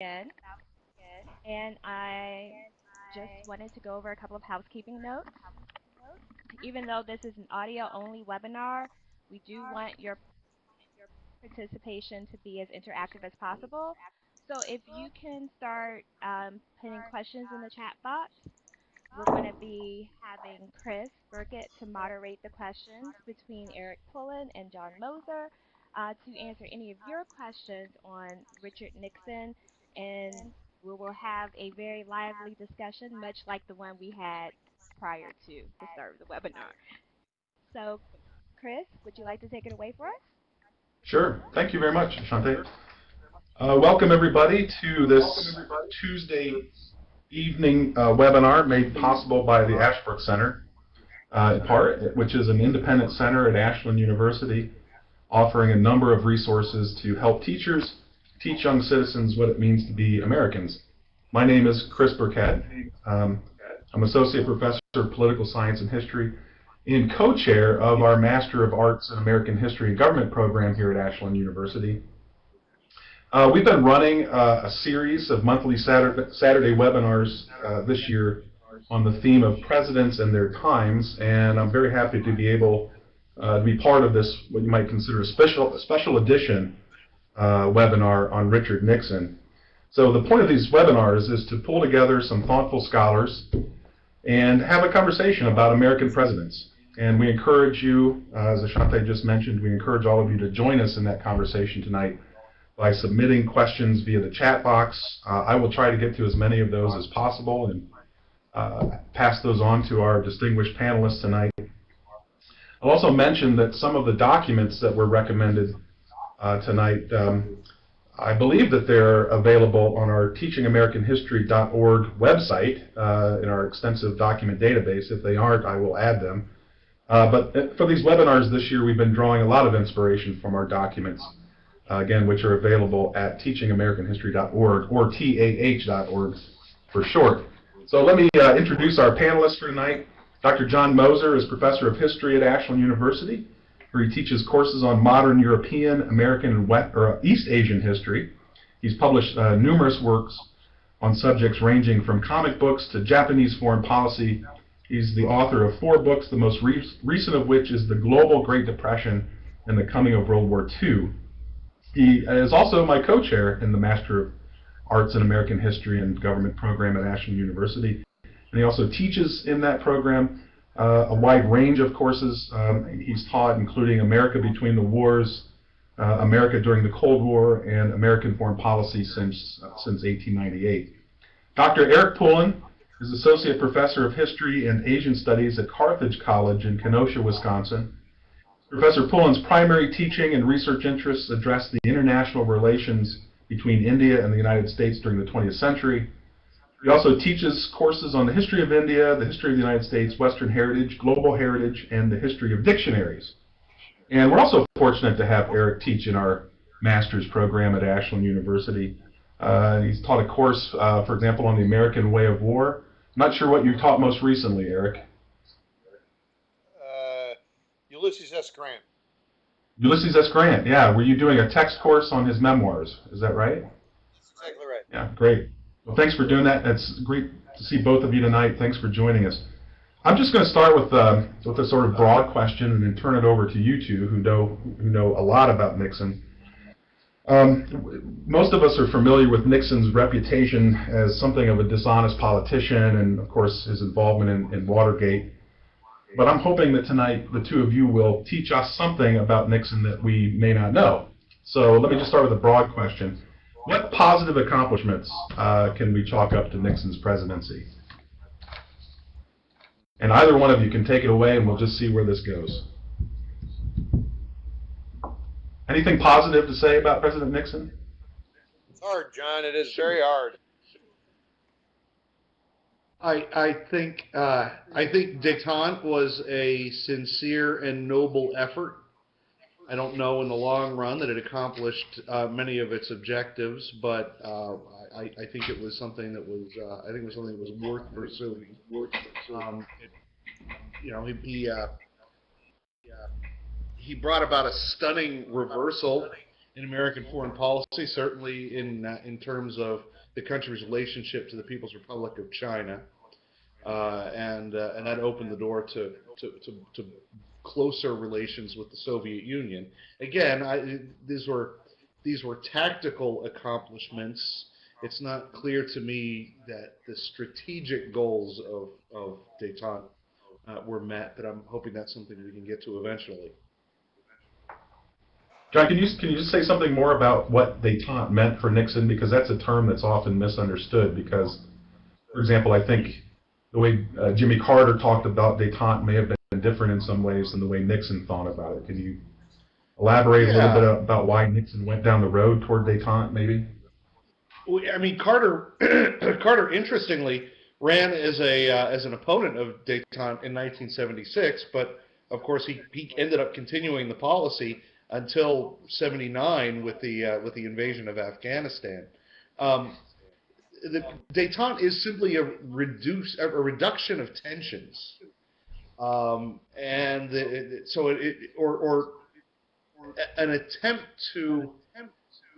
again, and I just wanted to go over a couple of housekeeping notes. Even though this is an audio-only webinar, we do want your participation to be as interactive as possible. So if you can start um, putting questions in the chat box, we're going to be having Chris Burkett to moderate the questions between Eric Pullin and John Moser uh, to answer any of your questions on Richard Nixon and we will have a very lively discussion, much like the one we had prior to the start of the webinar. So, Chris, would you like to take it away for us? Sure. Thank you very much, Shante. Uh, welcome, everybody, to this Tuesday evening uh, webinar made possible by the Ashbrook Center, uh, part, which is an independent center at Ashland University offering a number of resources to help teachers teach young citizens what it means to be Americans. My name is Chris Burkett. Um, I'm Associate Professor of Political Science and History and co-chair of our Master of Arts in American History and Government program here at Ashland University. Uh, we've been running uh, a series of monthly Saturday, Saturday webinars uh, this year on the theme of presidents and their times, and I'm very happy to be able uh, to be part of this, what you might consider a special, a special edition uh, webinar on Richard Nixon. So the point of these webinars is to pull together some thoughtful scholars and have a conversation about American presidents. And we encourage you, uh, as Ashante just mentioned, we encourage all of you to join us in that conversation tonight by submitting questions via the chat box. Uh, I will try to get to as many of those as possible and uh, pass those on to our distinguished panelists tonight. I'll also mention that some of the documents that were recommended tonight. Um, I believe that they're available on our teachingamericanhistory.org website uh, in our extensive document database. If they aren't, I will add them. Uh, but uh, for these webinars this year, we've been drawing a lot of inspiration from our documents, uh, again, which are available at teachingamericanhistory.org or TAH.org for short. So let me uh, introduce our panelists for tonight. Dr. John Moser is professor of history at Ashland University where he teaches courses on modern European, American, and West, or East Asian history. He's published uh, numerous works on subjects ranging from comic books to Japanese foreign policy. He's the author of four books, the most re recent of which is The Global Great Depression and the Coming of World War II. He is also my co-chair in the Master of Arts in American History and Government program at Ashland University. And he also teaches in that program uh, a wide range of courses um, he's taught, including America Between the Wars, uh, America During the Cold War, and American Foreign Policy since, uh, since 1898. Dr. Eric Pullin is Associate Professor of History and Asian Studies at Carthage College in Kenosha, Wisconsin. Professor Pullin's primary teaching and research interests address the international relations between India and the United States during the 20th century, he also teaches courses on the history of India, the history of the United States, Western heritage, global heritage, and the history of dictionaries. And we're also fortunate to have Eric teach in our master's program at Ashland University. Uh, he's taught a course, uh, for example, on the American Way of War. I'm not sure what you taught most recently, Eric. Uh, Ulysses S. Grant. Ulysses S. Grant, yeah. Were you doing a text course on his memoirs? Is that right? That's exactly right. Yeah, great. Well, thanks for doing that. It's great to see both of you tonight. Thanks for joining us. I'm just going to start with uh, with a sort of broad question and then turn it over to you two, who know who know a lot about Nixon. Um, most of us are familiar with Nixon's reputation as something of a dishonest politician, and of course his involvement in, in Watergate. But I'm hoping that tonight the two of you will teach us something about Nixon that we may not know. So let me just start with a broad question. What positive accomplishments uh, can we chalk up to Nixon's presidency? And either one of you can take it away and we'll just see where this goes. Anything positive to say about President Nixon? It's hard, John. It is very hard. I, I think uh, I think detente was a sincere and noble effort. I don't know in the long run that it accomplished uh, many of its objectives, but uh, I, I, think it was something that was uh, I think it was something that was worth pursuing. Um, it, you know, he he, uh, he brought about a stunning reversal in American foreign policy, certainly in uh, in terms of the country's relationship to the People's Republic of China, uh, and uh, and that opened the door to, to to, to closer relations with the Soviet Union. Again, I, these were these were tactical accomplishments. It's not clear to me that the strategic goals of of détente uh, were met, but I'm hoping that's something we can get to eventually. John, can you can you just say something more about what détente meant for Nixon because that's a term that's often misunderstood. Because, for example, I think the way uh, Jimmy Carter talked about détente may have been different in some ways than the way Nixon thought about it. Can you elaborate a little bit about why Nixon went down the road toward détente, maybe? Well, I mean, Carter, Carter, interestingly, ran as a uh, as an opponent of détente in 1976, but of course he, he ended up continuing the policy until 79 with the uh, with the invasion of Afghanistan. Um, the détente is simply a reduce a reduction of tensions, um, and the, so it, it or or an attempt to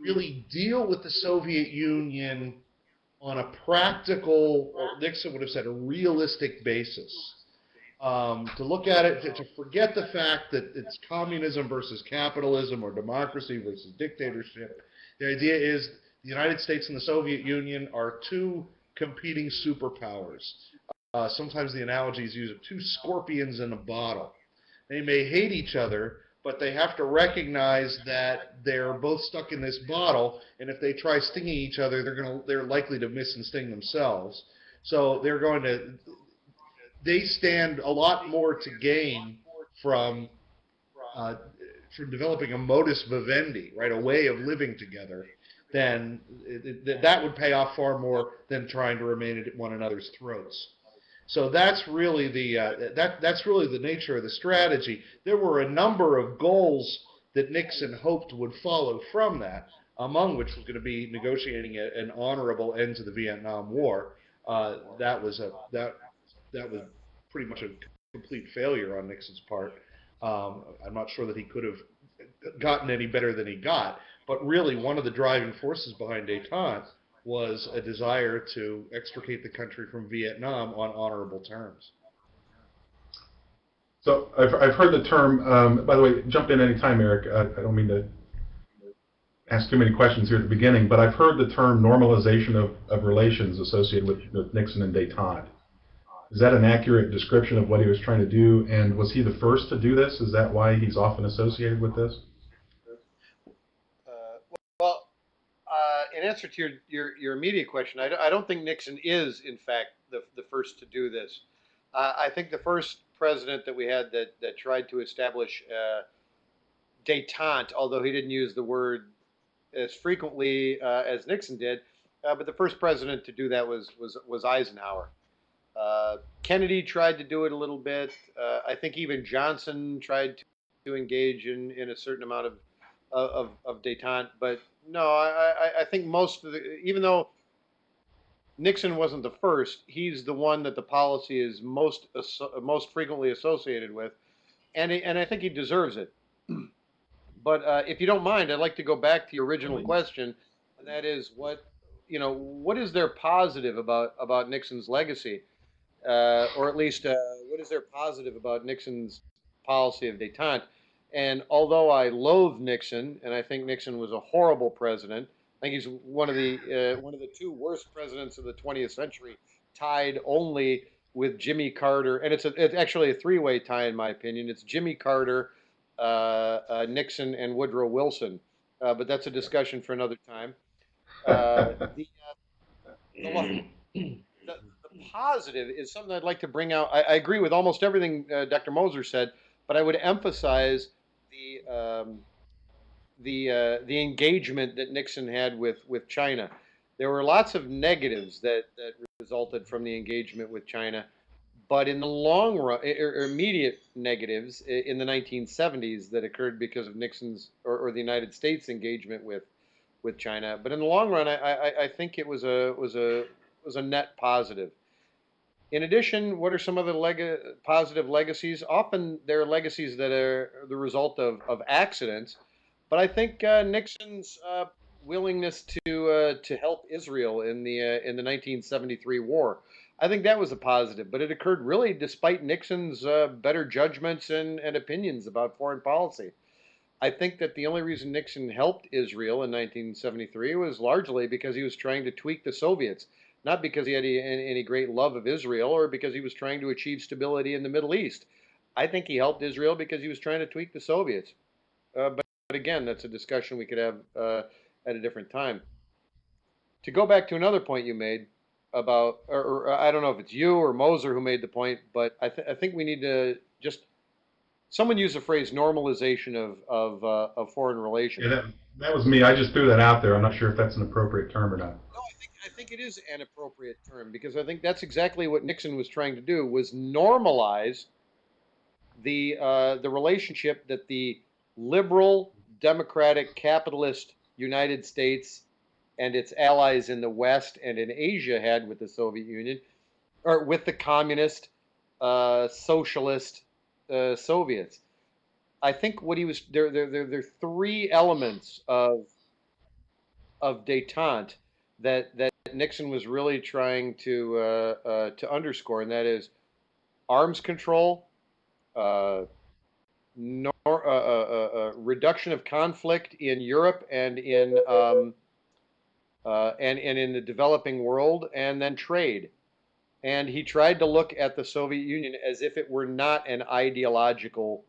really deal with the Soviet Union on a practical, or Nixon would have said, a realistic basis. Um, to look at it, to, to forget the fact that it's communism versus capitalism or democracy versus dictatorship. The idea is the United States and the Soviet Union are two competing superpowers. Uh, sometimes the analogy is used of two scorpions in a bottle. They may hate each other, but they have to recognize that they're both stuck in this bottle, and if they try stinging each other, they're gonna they're likely to miss and sting themselves. So they're going to they stand a lot more to gain from uh, from developing a modus vivendi, right, a way of living together. Then that would pay off far more than trying to remain at one another's throats. So that's really the uh, that that's really the nature of the strategy. There were a number of goals that Nixon hoped would follow from that, among which was going to be negotiating a, an honorable end to the Vietnam War. Uh, that was a that that was pretty much a complete failure on Nixon's part. Um, I'm not sure that he could have gotten any better than he got, but really one of the driving forces behind détente was a desire to extricate the country from Vietnam on honorable terms. So I've, I've heard the term, um, by the way, jump in any time, Eric. I, I don't mean to ask too many questions here at the beginning, but I've heard the term normalization of, of relations associated with, with Nixon and détente. Is that an accurate description of what he was trying to do? And was he the first to do this? Is that why he's often associated with this? Uh, well, uh, in answer to your, your, your immediate question, I, don't- I don't think Nixon is, in fact, the, the first to do this. Uh, I think the first president that we had that, that tried to establish uh, détente, although he didn't use the word as frequently uh, as Nixon did, uh, but the first president to do that was, was, was Eisenhower. Uh, Kennedy tried to do it a little bit. Uh, I think even Johnson tried to, to engage in, in a certain amount of of, of detente. But no, I, I, I think most of the, even though Nixon wasn't the first, he's the one that the policy is most most frequently associated with, and he, and I think he deserves it. But uh, if you don't mind, I'd like to go back to your original question, and that is what you know, what is there positive about about Nixon's legacy, uh, or at least uh, what is there positive about Nixon's policy of détente? And although I loathe Nixon, and I think Nixon was a horrible president, I think he's one of the uh, one of the two worst presidents of the 20th century, tied only with Jimmy Carter. And it's a, it's actually a three-way tie in my opinion. It's Jimmy Carter, uh, uh, Nixon, and Woodrow Wilson. Uh, but that's a discussion for another time. Uh, the, uh, the, the, positive is something I'd like to bring out. I, I agree with almost everything uh, Dr. Moser said, but I would emphasize the um, the uh, the engagement that Nixon had with with China. There were lots of negatives that that resulted from the engagement with China, but in the long run, immediate negatives in the 1970s that occurred because of Nixon's or, or the United States engagement with with China. But in the long run, I, I, I think it was a was a was a net positive. In addition, what are some other leg- positive legacies? Often they're legacies that are the result of, of accidents, But I think uh, Nixon's uh, willingness to uh, to help Israel in the uh, in the 1973 war, I think that was a positive. But it occurred really despite Nixon's uh, better judgments and, and opinions about foreign policy. I think that the only reason Nixon helped Israel in 1973 was largely because he was trying to tweak the Soviets, not because he had any, any great love of Israel or because he was trying to achieve stability in the Middle East. I think he helped Israel because he was trying to tweak the Soviets. Uh, but, but again, that's a discussion we could have uh, at a different time. To go back to another point you made about, or, or I don't know if it's you or Moser who made the point, but I, th- I think we need to just someone used the phrase normalization of of, uh, of foreign relations. Yeah, that, that was me. I just threw that out there. I'm not sure if that's an appropriate term or not. I think it is an appropriate term because I think that's exactly what Nixon was trying to do was normalize the uh, the relationship that the liberal, democratic, capitalist United States and its allies in the West and in Asia had with the Soviet Union, or with the communist, uh, socialist uh, Soviets. I think what he was there there there there are three elements of of détente that that Nixon was really trying to uh, uh, to underscore, and that is arms control, uh, nor, uh, uh, uh, reduction of conflict in Europe and in um, and and in the developing world, and then trade. And he tried to look at the Soviet Union as if it were not an ideological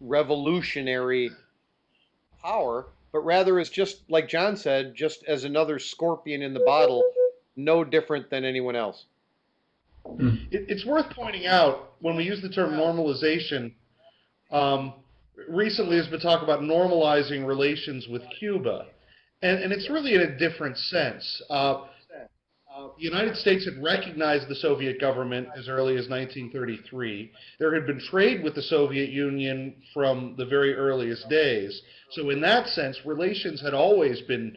revolutionary power, but rather as just like John said, just as another scorpion in the bottle, no different than anyone else. It, it's worth pointing out when we use the term normalization. Um, recently, there's been talk about normalizing relations with Cuba, and, and it's really in a different sense. Uh, uh, the United States had recognized the Soviet government as early as 1933. There had been trade with the Soviet Union from the very earliest days. So, in that sense, relations had always been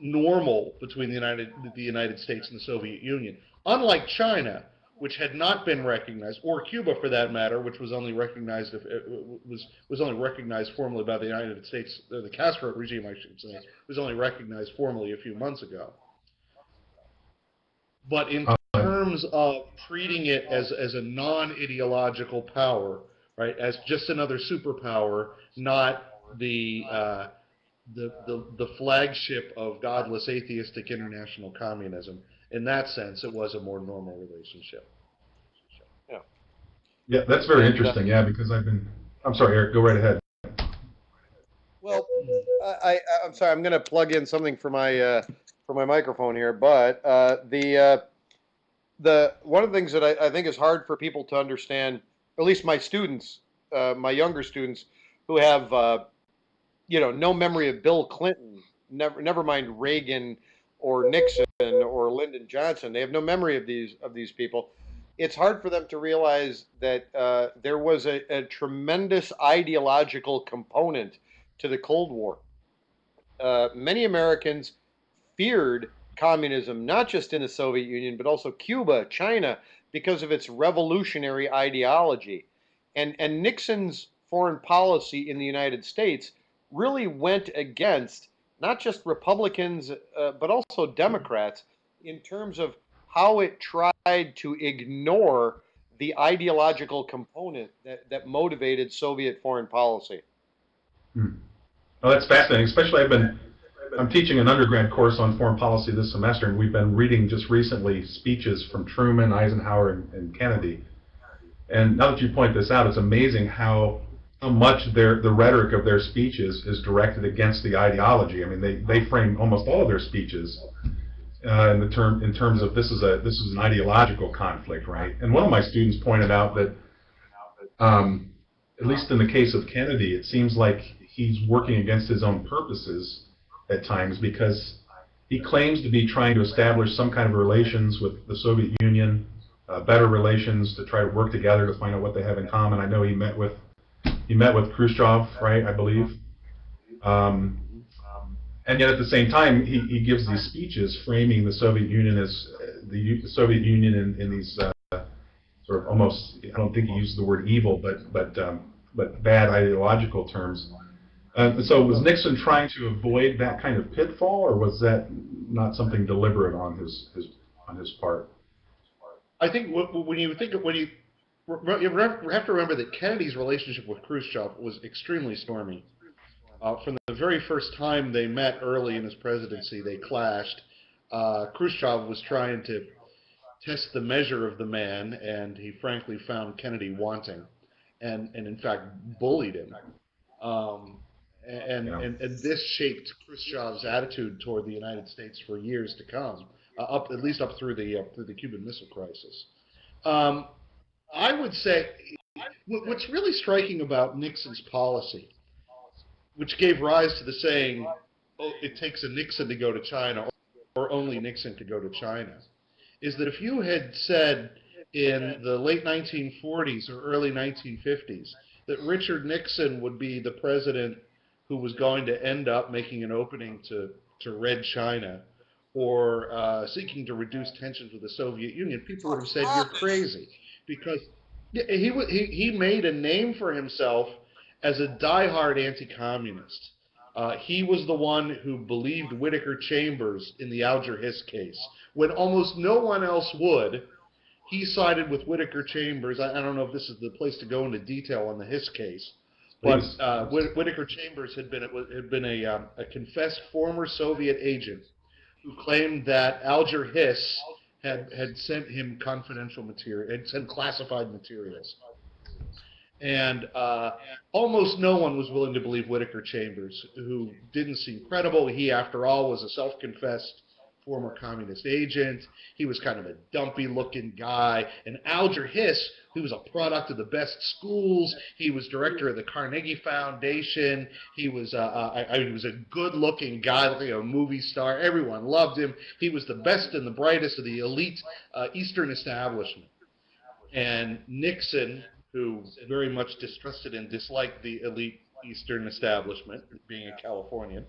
normal between the United, the United States and the Soviet Union. Unlike China, which had not been recognized, or Cuba for that matter, which was only recognized if, uh, was was only recognized formally by the United States, uh, the Castro regime, I should say, was only recognized formally a few months ago. But in Uh, terms of treating it as as a non-ideological power, right, as just another superpower, not the uh, the, the the flagship of godless atheistic international communism. In that sense, it was a more normal relationship. Yeah, Yeah, that's very interesting. Yeah, because I've been. I'm sorry, Eric. Go right ahead. Well, I, I I'm sorry, I'm going to plug in something for my uh, for my microphone here, but uh, the uh, the one of the things that I, I think is hard for people to understand, at least my students, uh, my younger students, who have uh, you know no memory of Bill Clinton, never never mind Reagan or Nixon or Lyndon Johnson, they have no memory of these of these people. It's hard for them to realize that uh, there was a, a tremendous ideological component to the Cold War. Uh, many Americans feared communism, not just in the Soviet Union, but also Cuba, China, because of its revolutionary ideology. And, and Nixon's foreign policy in the United States really went against not just Republicans, uh, but also Democrats in terms of how it tried to ignore the ideological component that, that motivated Soviet foreign policy. Oh, that's fascinating. Especially, I've been. I'm teaching an undergrad course on foreign policy this semester, and we've been reading just recently speeches from Truman, Eisenhower, and, and Kennedy. And now that you point this out, it's amazing how how much their the rhetoric of their speeches is directed against the ideology. I mean, they they frame almost all of their speeches uh, in the term in terms of this is a this is an ideological conflict, right? And one of my students pointed out that, um, at least in the case of Kennedy, it seems like he's working against his own purposes at times because he claims to be trying to establish some kind of relations with the Soviet Union, uh, better relations to try to work together to find out what they have in common. I know he met with he met with Khrushchev, right? I believe. Um, and yet at the same time, he, he gives these speeches framing the Soviet Union as uh, the, U- Soviet Union in, in these uh, sort of almost I don't think he used the word evil, but but um, but bad ideological terms. Uh, so was Nixon trying to avoid that kind of pitfall, or was that not something deliberate on his, his on his part? I think wh- wh- when you think of, when you you have to remember that Kennedy's relationship with Khrushchev was extremely stormy. Uh, from the very first time they met early in his presidency, they clashed. Uh, Khrushchev was trying to test the measure of the man, and he frankly found Kennedy wanting, and and in fact bullied him. Um, and, Yeah. and and this shaped Khrushchev's attitude toward the United States for years to come, uh, up at least up through the uh, through the Cuban Missile Crisis. Um, I would say what's really striking about Nixon's policy, which gave rise to the saying, "Oh, it takes a Nixon to go to China, or only Nixon to go to China," is that if you had said in the late 1940s or early 1950s that Richard Nixon would be the president who was going to end up making an opening to, to Red China or uh, seeking to reduce tensions with the Soviet Union, people would have said you're crazy because he, he, he made a name for himself as a diehard anti-communist. Uh, he was the one who believed Whittaker Chambers in the Alger Hiss case when almost no one else would. He sided with Whittaker Chambers. I, I don't know if this is the place to go into detail on the Hiss case, but uh, Whit- Whittaker Chambers had been had been a um, a confessed former Soviet agent who claimed that Alger Hiss had had sent him confidential material, had sent classified materials, and uh, almost no one was willing to believe Whittaker Chambers, who didn't seem credible. He, after all, was a self-confessed former communist agent. He was kind of a dumpy-looking guy. And Alger Hiss, who was a product of the best schools, he was director of the Carnegie Foundation. He was, uh, uh, I, I, he was a good-looking guy, like a movie star. Everyone loved him. He was the best and the brightest of the elite uh, Eastern establishment. And Nixon, who very much distrusted and disliked the elite Eastern establishment, being a Californian,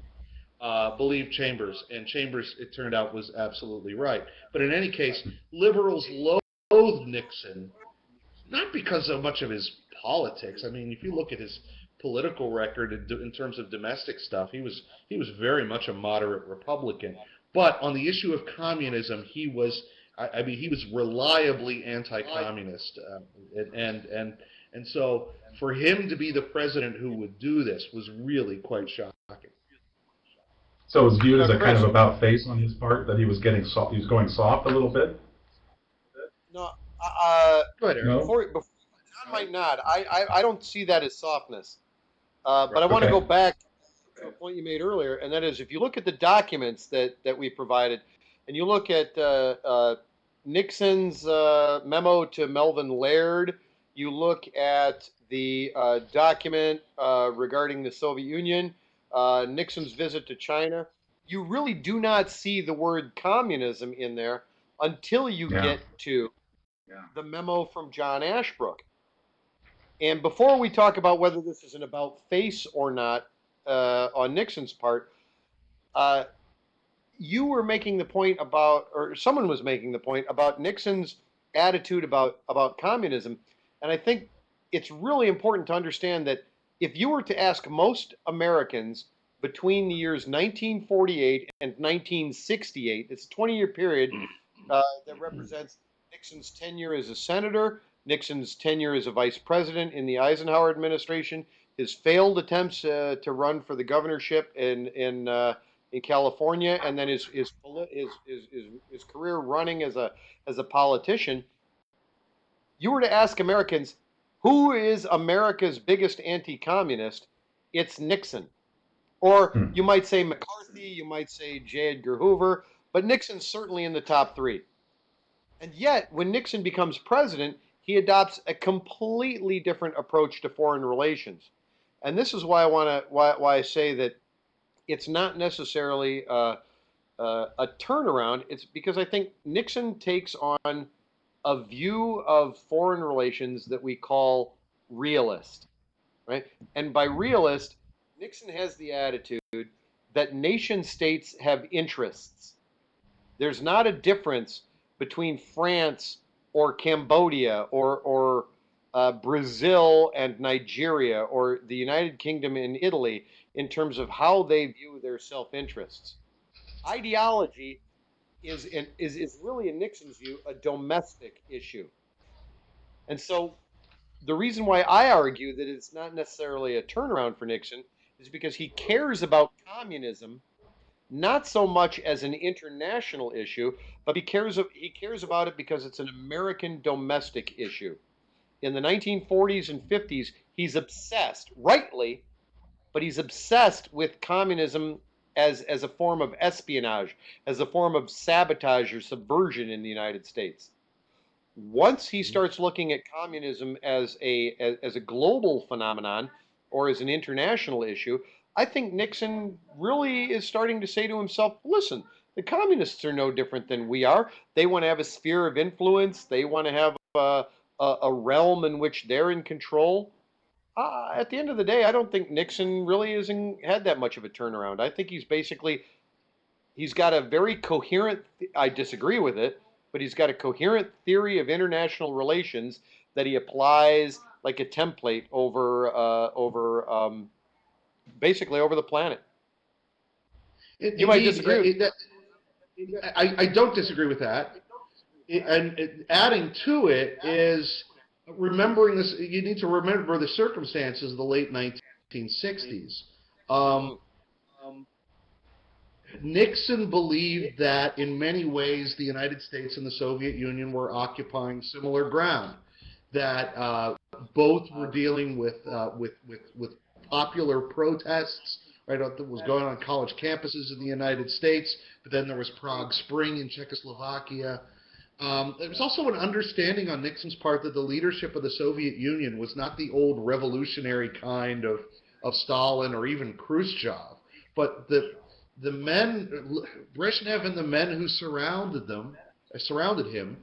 uh, believed Chambers, and Chambers, it turned out, was absolutely right. But in any case, liberals loathed Nixon, not because of much of his politics. I mean, if you look at his political record in, terms of domestic stuff, he was he was very much a moderate Republican. But on the issue of communism, he was I, I mean he was reliably anti-communist, uh, and and and so for him to be the president who would do this was really quite shocking. So it was viewed as a kind of about face on his part that he was getting soft, he was going soft a little bit. No, uh, Go ahead, No? before, before John might not. I, I, I don't see that as softness. Uh, but I want to go back to a point you made earlier, and that is if you look at the documents that, that we provided, and you look at uh, uh, Nixon's uh, memo to Melvin Laird, you look at the uh, document uh, regarding the Soviet Union, uh, Nixon's visit to China, you really do not see the word communism in there until you Yeah. get to the memo from John Ashbrook. And before we talk about whether this is an about face or not uh, on Nixon's part, uh, you were making the point about, or someone was making the point about Nixon's attitude about about communism, and I think it's really important to understand that if you were to ask most Americans between the years 1948 and 1968, it's a 20 year period uh, that represents Nixon's tenure as a senator, Nixon's tenure as a vice president in the Eisenhower administration, his failed attempts uh, to run for the governorship in in uh, in California, and then his his, his his his career running as a as a politician. You were to ask Americans, who is America's biggest anti-communist? It's Nixon. Or Hmm. you might say McCarthy, you might say J. Edgar Hoover, but Nixon's certainly in the top three. And yet, when Nixon becomes president, he adopts a completely different approach to foreign relations. And this is why I want to why, why I say that it's not necessarily uh, uh, a turnaround. It's because I think Nixon takes on a view of foreign relations that we call realist, right? And by realist, Nixon has the attitude that nation states have interests. There's not a difference between France or Cambodia or or uh, Brazil and Nigeria or the United Kingdom and Italy in terms of how they view their self interests. Ideology is, in, is, is really, in Nixon's view, a domestic issue. And so the reason why I argue that it's not necessarily a turnaround for Nixon is because he cares about communism not so much as an international issue, but he cares he cares about it because it's an American domestic issue. In the 1940s and 50s, he's obsessed, rightly, but he's obsessed with communism as as a form of espionage, as a form of sabotage or subversion in the United States. Once he mm-hmm. starts looking at communism as a as, as a global phenomenon or as an international issue, I think Nixon really is starting to say to himself, listen, the communists are no different than we are. They want to have a sphere of influence. They want to have a, a, a realm in which they're in control. Uh, at the end of the day, I don't think Nixon really hasn't had that much of a turnaround. I think he's basically he's got a very coherent. I disagree with it, but he's got a coherent theory of international relations that he applies like a template over uh, over um, basically over the planet. It, You might disagree it- that- I, I don't disagree with that. And adding to it is remembering this. You need to remember the circumstances of the late 1960s. Um, Nixon believed that in many ways the United States and the Soviet Union were occupying similar ground. That uh, both were dealing with, uh, with with with popular protests right that was going on college campuses in the United States. But then there was Prague Spring in Czechoslovakia. Um, there was also an understanding on Nixon's part that the leadership of the Soviet Union was not the old revolutionary kind of of Stalin or even Khrushchev, but the the men, Brezhnev and the men who surrounded them, surrounded him,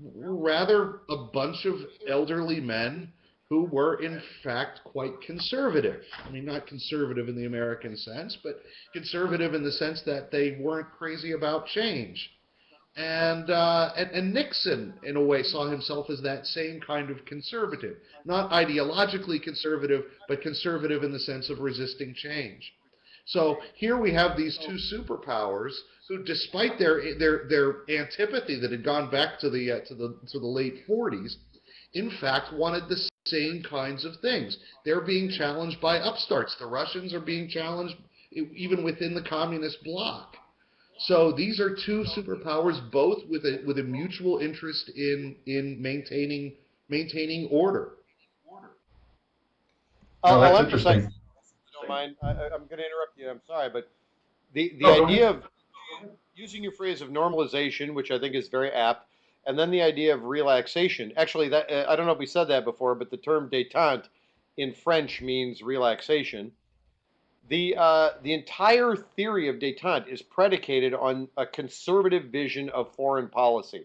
were rather a bunch of elderly men who were in fact quite conservative. I mean, not conservative in the American sense, but conservative in the sense that they weren't crazy about change. And, uh, and and Nixon, in a way, saw himself as that same kind of conservative, not ideologically conservative, but conservative in the sense of resisting change. So here we have these two superpowers who, despite their their their antipathy that had gone back to the uh, to the to the late 40s, in fact wanted the same kinds of things. They're being challenged by upstarts. The Russians are being challenged even within the communist bloc. So these are two superpowers, both with a with a mutual interest in in maintaining maintaining order. I'll, Oh, that's I'll interesting. if you don't mind, I, I- I'm going to interrupt you. I'm sorry, but the the Oh, idea of using your phrase of normalization, which I think is very apt, and then the idea of relaxation. Actually, that uh, I don't know if we said that before, but the term détente in French means relaxation. The uh, the entire theory of détente is predicated on a conservative vision of foreign policy.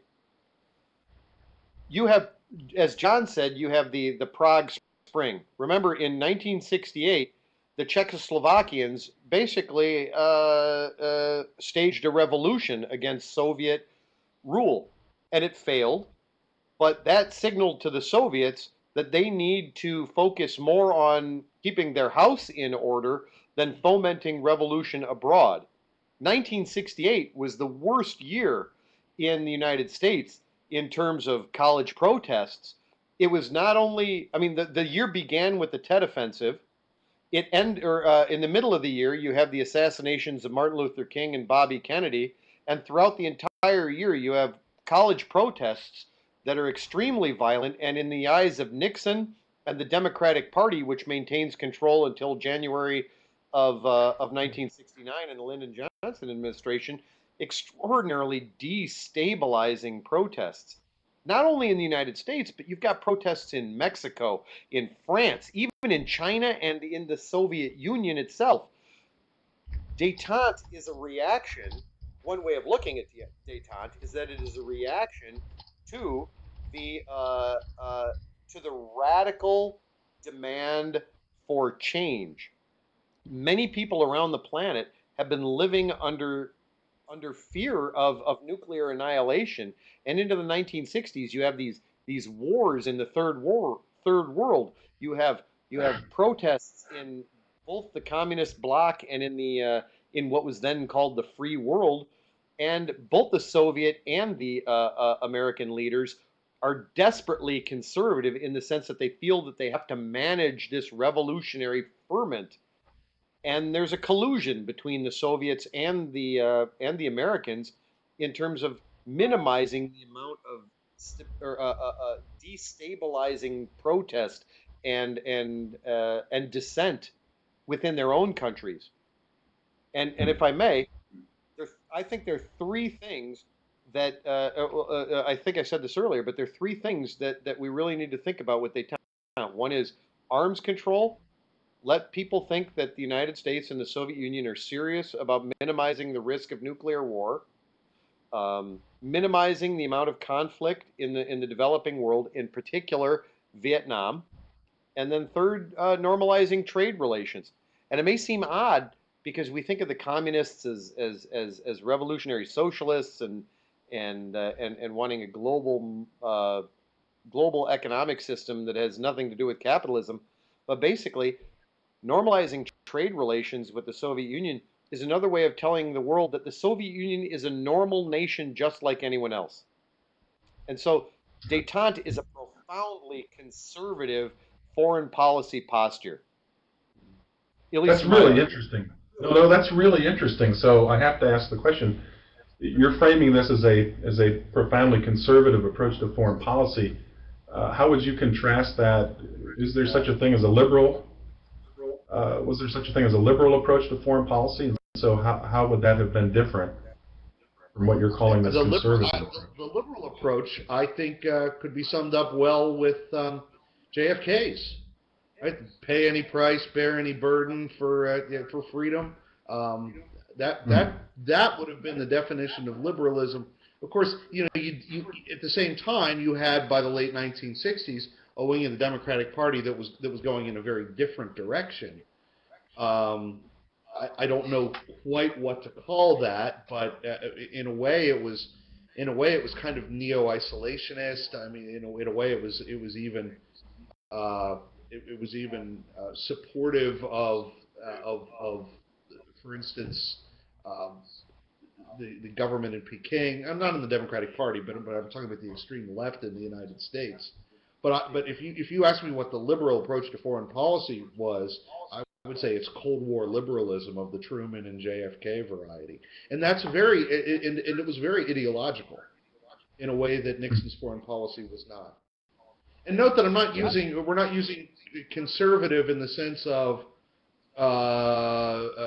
You have, as John said, you have the the Prague Spring. Remember, in 1968, the Czechoslovakians basically uh, uh, staged a revolution against Soviet rule, and it failed. But that signaled to the Soviets that they need to focus more on keeping their house in order than fomenting revolution abroad. 1968 was the worst year in the United States in terms of college protests. It was not only, I mean, the, the year began with the Tet Offensive. It end or uh, in the middle of the year, you have the assassinations of Martin Luther King and Bobby Kennedy, and throughout the entire year, you have college protests that are extremely violent. And in the eyes of Nixon and the Democratic Party, which maintains control until January of uh, of 1969 in the Lyndon Johnson administration, extraordinarily destabilizing protests. Not only in the United States, but you've got protests in Mexico, in France, even in China and in the Soviet Union itself. Détente is a reaction. One way of looking at the détente is that it is a reaction to the uh, uh, to the radical demand for change. Many people around the planet have been living under under fear of, of nuclear annihilation. And into the 1960s, you have these these wars in the third war third world. You have you have protests in both the communist bloc and in the uh, in what was then called the free world, and both the Soviet and the uh, uh, American leaders are desperately conservative in the sense that they feel that they have to manage this revolutionary ferment. And there's a collusion between the Soviets and the uh, and the Americans in terms of minimizing the amount of st- or, uh, uh, uh, destabilizing protest and and uh, and dissent within their own countries. And and if I may, there, I think there are three things that uh, I think I said this earlier, but there are three things that that we really need to think about with detente. One is arms control. Let people think that the United States and the Soviet Union are serious about minimizing the risk of nuclear war um, minimizing the amount of conflict in the in the developing world, in particular Vietnam, and then third, uh, normalizing trade relations. And it may seem odd because we think of the communists as as as, as revolutionary socialists and and uh, and and wanting a global uh, global economic system that has nothing to do with capitalism, but basically normalizing trade relations with the Soviet Union is another way of telling the world that the Soviet Union is a normal nation just like anyone else. And so detente is a profoundly conservative foreign policy posture. That's really interesting. No, no, that's really interesting. So I have to ask the question. You're framing this as a as a profoundly conservative approach to foreign policy. Uh, how would you contrast that? Is there such a thing as a liberal? Uh, was there such a thing as a liberal approach to foreign policy? So how, how would that have been different from what you're calling this the conservative? Liberal, the, the liberal approach, I think, uh, could be summed up well with um, JFK's. Right? Pay any price, bear any burden for uh, yeah, for freedom. Um, that that mm. that would have been the definition of liberalism. Of course, you know, you, you at the same time you had by the late 1960s a wing of the Democratic Party that was that was going in a very different direction. Um, I, I don't know quite what to call that, but uh, in a way it was in a way it was kind of neo-isolationist. I mean, in a, in a way it was it was even uh, it, it, was even uh, supportive of, uh, of of for instance um, the the government in Peking. I'm not in the Democratic Party, but but I'm talking about the extreme left in the United States. But I, but if you if you ask me what the liberal approach to foreign policy was, I would say it's Cold War liberalism of the Truman and JFK variety, and that's very and, and it was very ideological in a way that Nixon's foreign policy was not. And note that I'm not using we're not using conservative in the sense of uh,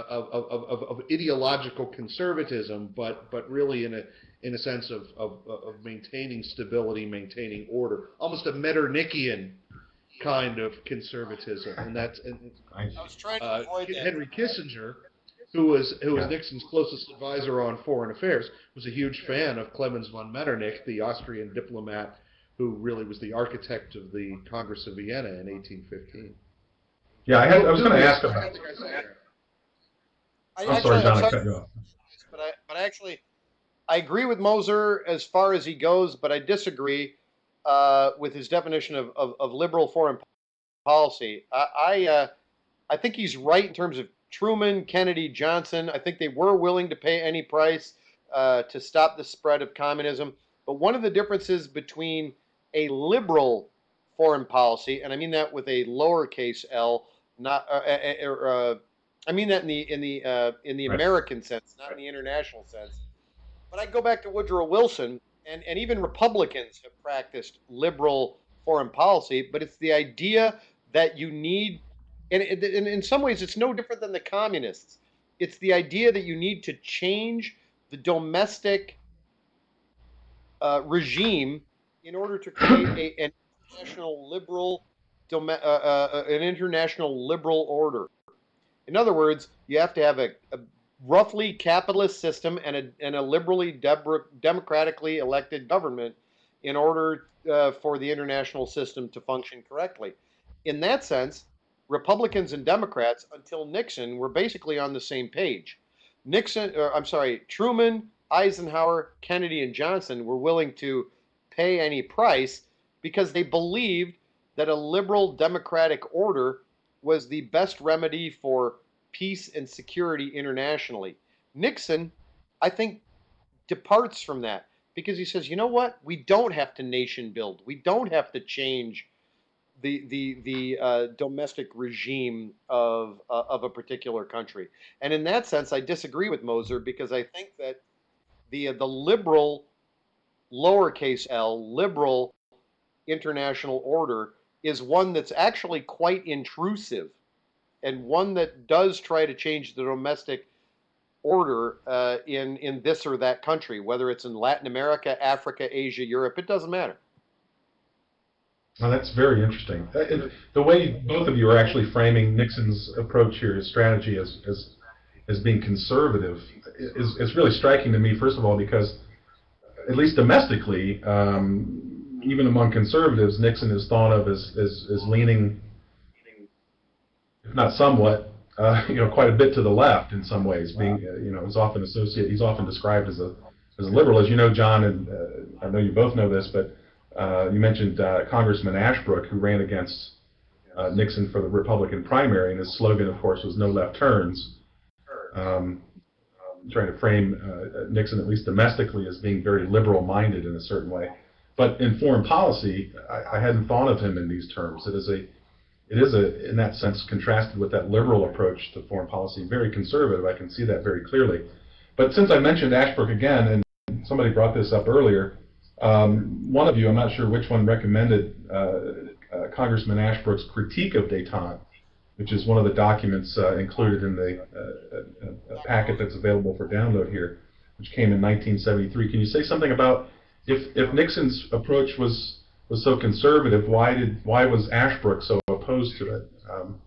of, of, of, of, ideological conservatism, but but really in a in a sense of, of, of maintaining stability, maintaining order, almost a Metternichian kind of conservatism, and that's and, I was trying to uh, avoid that. Henry Kissinger, who was who was Yeah. Nixon's closest advisor on foreign affairs, was a huge fan of Clemens von Metternich, the Austrian diplomat who really was the architect of the Congress of Vienna in 1815. Yeah, I, had, I was going to ask I about. think I said I I'm sorry, John, I cut you off. but I, but actually, I agree with Moser as far as he goes, but I disagree uh, with his definition of, of, of liberal foreign policy. I I, uh, I think he's right in terms of Truman, Kennedy, Johnson. I think they were willing to pay any price uh, to stop the spread of communism. But one of the differences between a liberal foreign policy, and I mean that with a lowercase l, not uh, uh, uh, I mean that in the in the uh, in the Right. American sense, not in the international sense. But I go back to Woodrow Wilson, and, and even Republicans have practiced liberal foreign policy, but it's the idea that you need, and, and in some ways it's no different than the communists. It's the idea that you need to change the domestic uh, regime in order to create a, an international liberal, uh, uh, uh, an international liberal order. In other words, you have to have a, a roughly capitalist system and a, and a liberally democratically elected government in order uh, for the international system to function correctly. In that sense, Republicans and Democrats until Nixon were basically on the same page. Nixon, or I'm sorry, Truman, Eisenhower, Kennedy, and Johnson were willing to pay any price because they believed that a liberal democratic order was the best remedy for peace and security internationally. Nixon, I think, departs from that because he says, you know what? We don't have to nation build. We don't have to change the the the uh, domestic regime of uh, of a particular country. And in that sense, I disagree with Moser because I think that the uh, the liberal lowercase l liberal international order is one that's actually quite intrusive and one that does try to change the domestic order uh, in in this or that country, whether it's in Latin America, Africa, Asia, Europe, it doesn't matter. Well, that's very interesting. Uh, The way both of you are actually framing Nixon's approach here, his strategy as, as, as being conservative, is, is really striking to me, first of all, because at least domestically, um, even among conservatives, Nixon is thought of as, as, as leaning, if not somewhat, uh, you know, quite a bit to the left in some ways, being, you know, is often associated, he's often described as a, as a liberal. As you know, John, and uh, I know you both know this, but uh, you mentioned uh, Congressman Ashbrook, who ran against uh, Nixon for the Republican primary, and his slogan, of course, was "No left turns." Um, trying to frame uh, Nixon, at least domestically, as being very liberal-minded in a certain way. But in foreign policy, I, I hadn't thought of him in these terms. It is a, it is a, in that sense, contrasted with that liberal approach to foreign policy, very conservative. I can see that very clearly. But since I mentioned Ashbrook again, and somebody brought this up earlier, um, one of you, I'm not sure which one, recommended uh, uh, Congressman Ashbrook's critique of détente, which is one of the documents uh, included in the uh, uh, uh, packet that's available for download here, which came in 1973. Can you say something about if if Nixon's approach was was so conservative, why did why was Ashbrook so opposed to it? Um,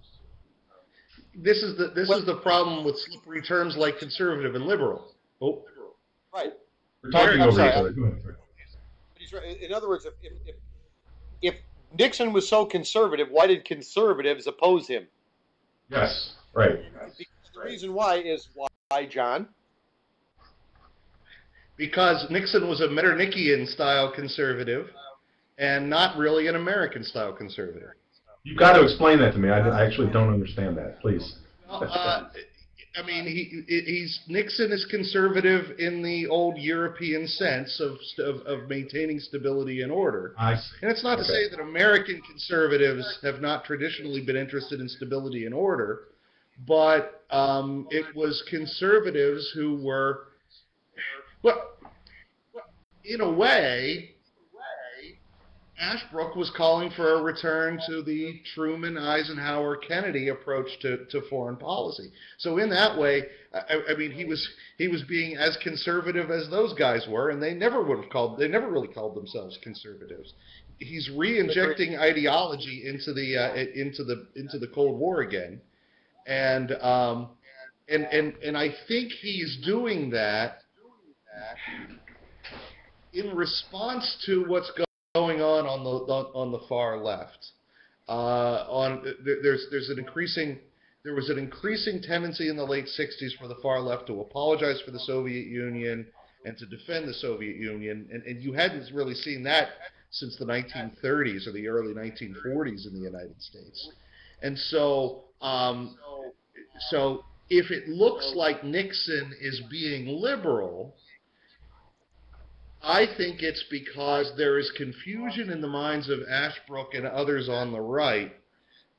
This is the this is the problem with slippery terms like conservative and liberal. Oh, Right. we're talking I'm over sorry, each other. Go ahead. Fred. But he's right. In other words, if, if, if, if Nixon was so conservative, why did conservatives oppose him? Yes, right. Because the reason why is why, John? because Nixon was a Metternichian style conservative and not really an American style conservative. You've got to explain that to me. I, I actually don't understand that. Please. Well, uh, I mean, he he's Nixon is conservative in the old European sense of of, of maintaining stability and order. I see. And it's not to say that American conservatives have not traditionally been interested in stability and order, but um, it was conservatives who were, well, in a way, Ashbrook was calling for a return to the Truman, Eisenhower, Kennedy approach to, to foreign policy. So in that way, I, I mean, he was he was being as conservative as those guys were, and they never would have called they never really called themselves conservatives. He's re-injecting ideology into the uh, into the into the Cold War again, and um, and and and I think he's doing that in response to what's go- going on on the on the far left. Uh, on there, there's there's an increasing there was an increasing tendency in the late 60s for the far left to apologize for the Soviet Union and to defend the Soviet Union, and, and you hadn't really seen that since the 1930s or the early 1940s in the United States. And so, um, so if it looks like Nixon is being liberal, I think it's because there is confusion in the minds of Ashbrook and others on the right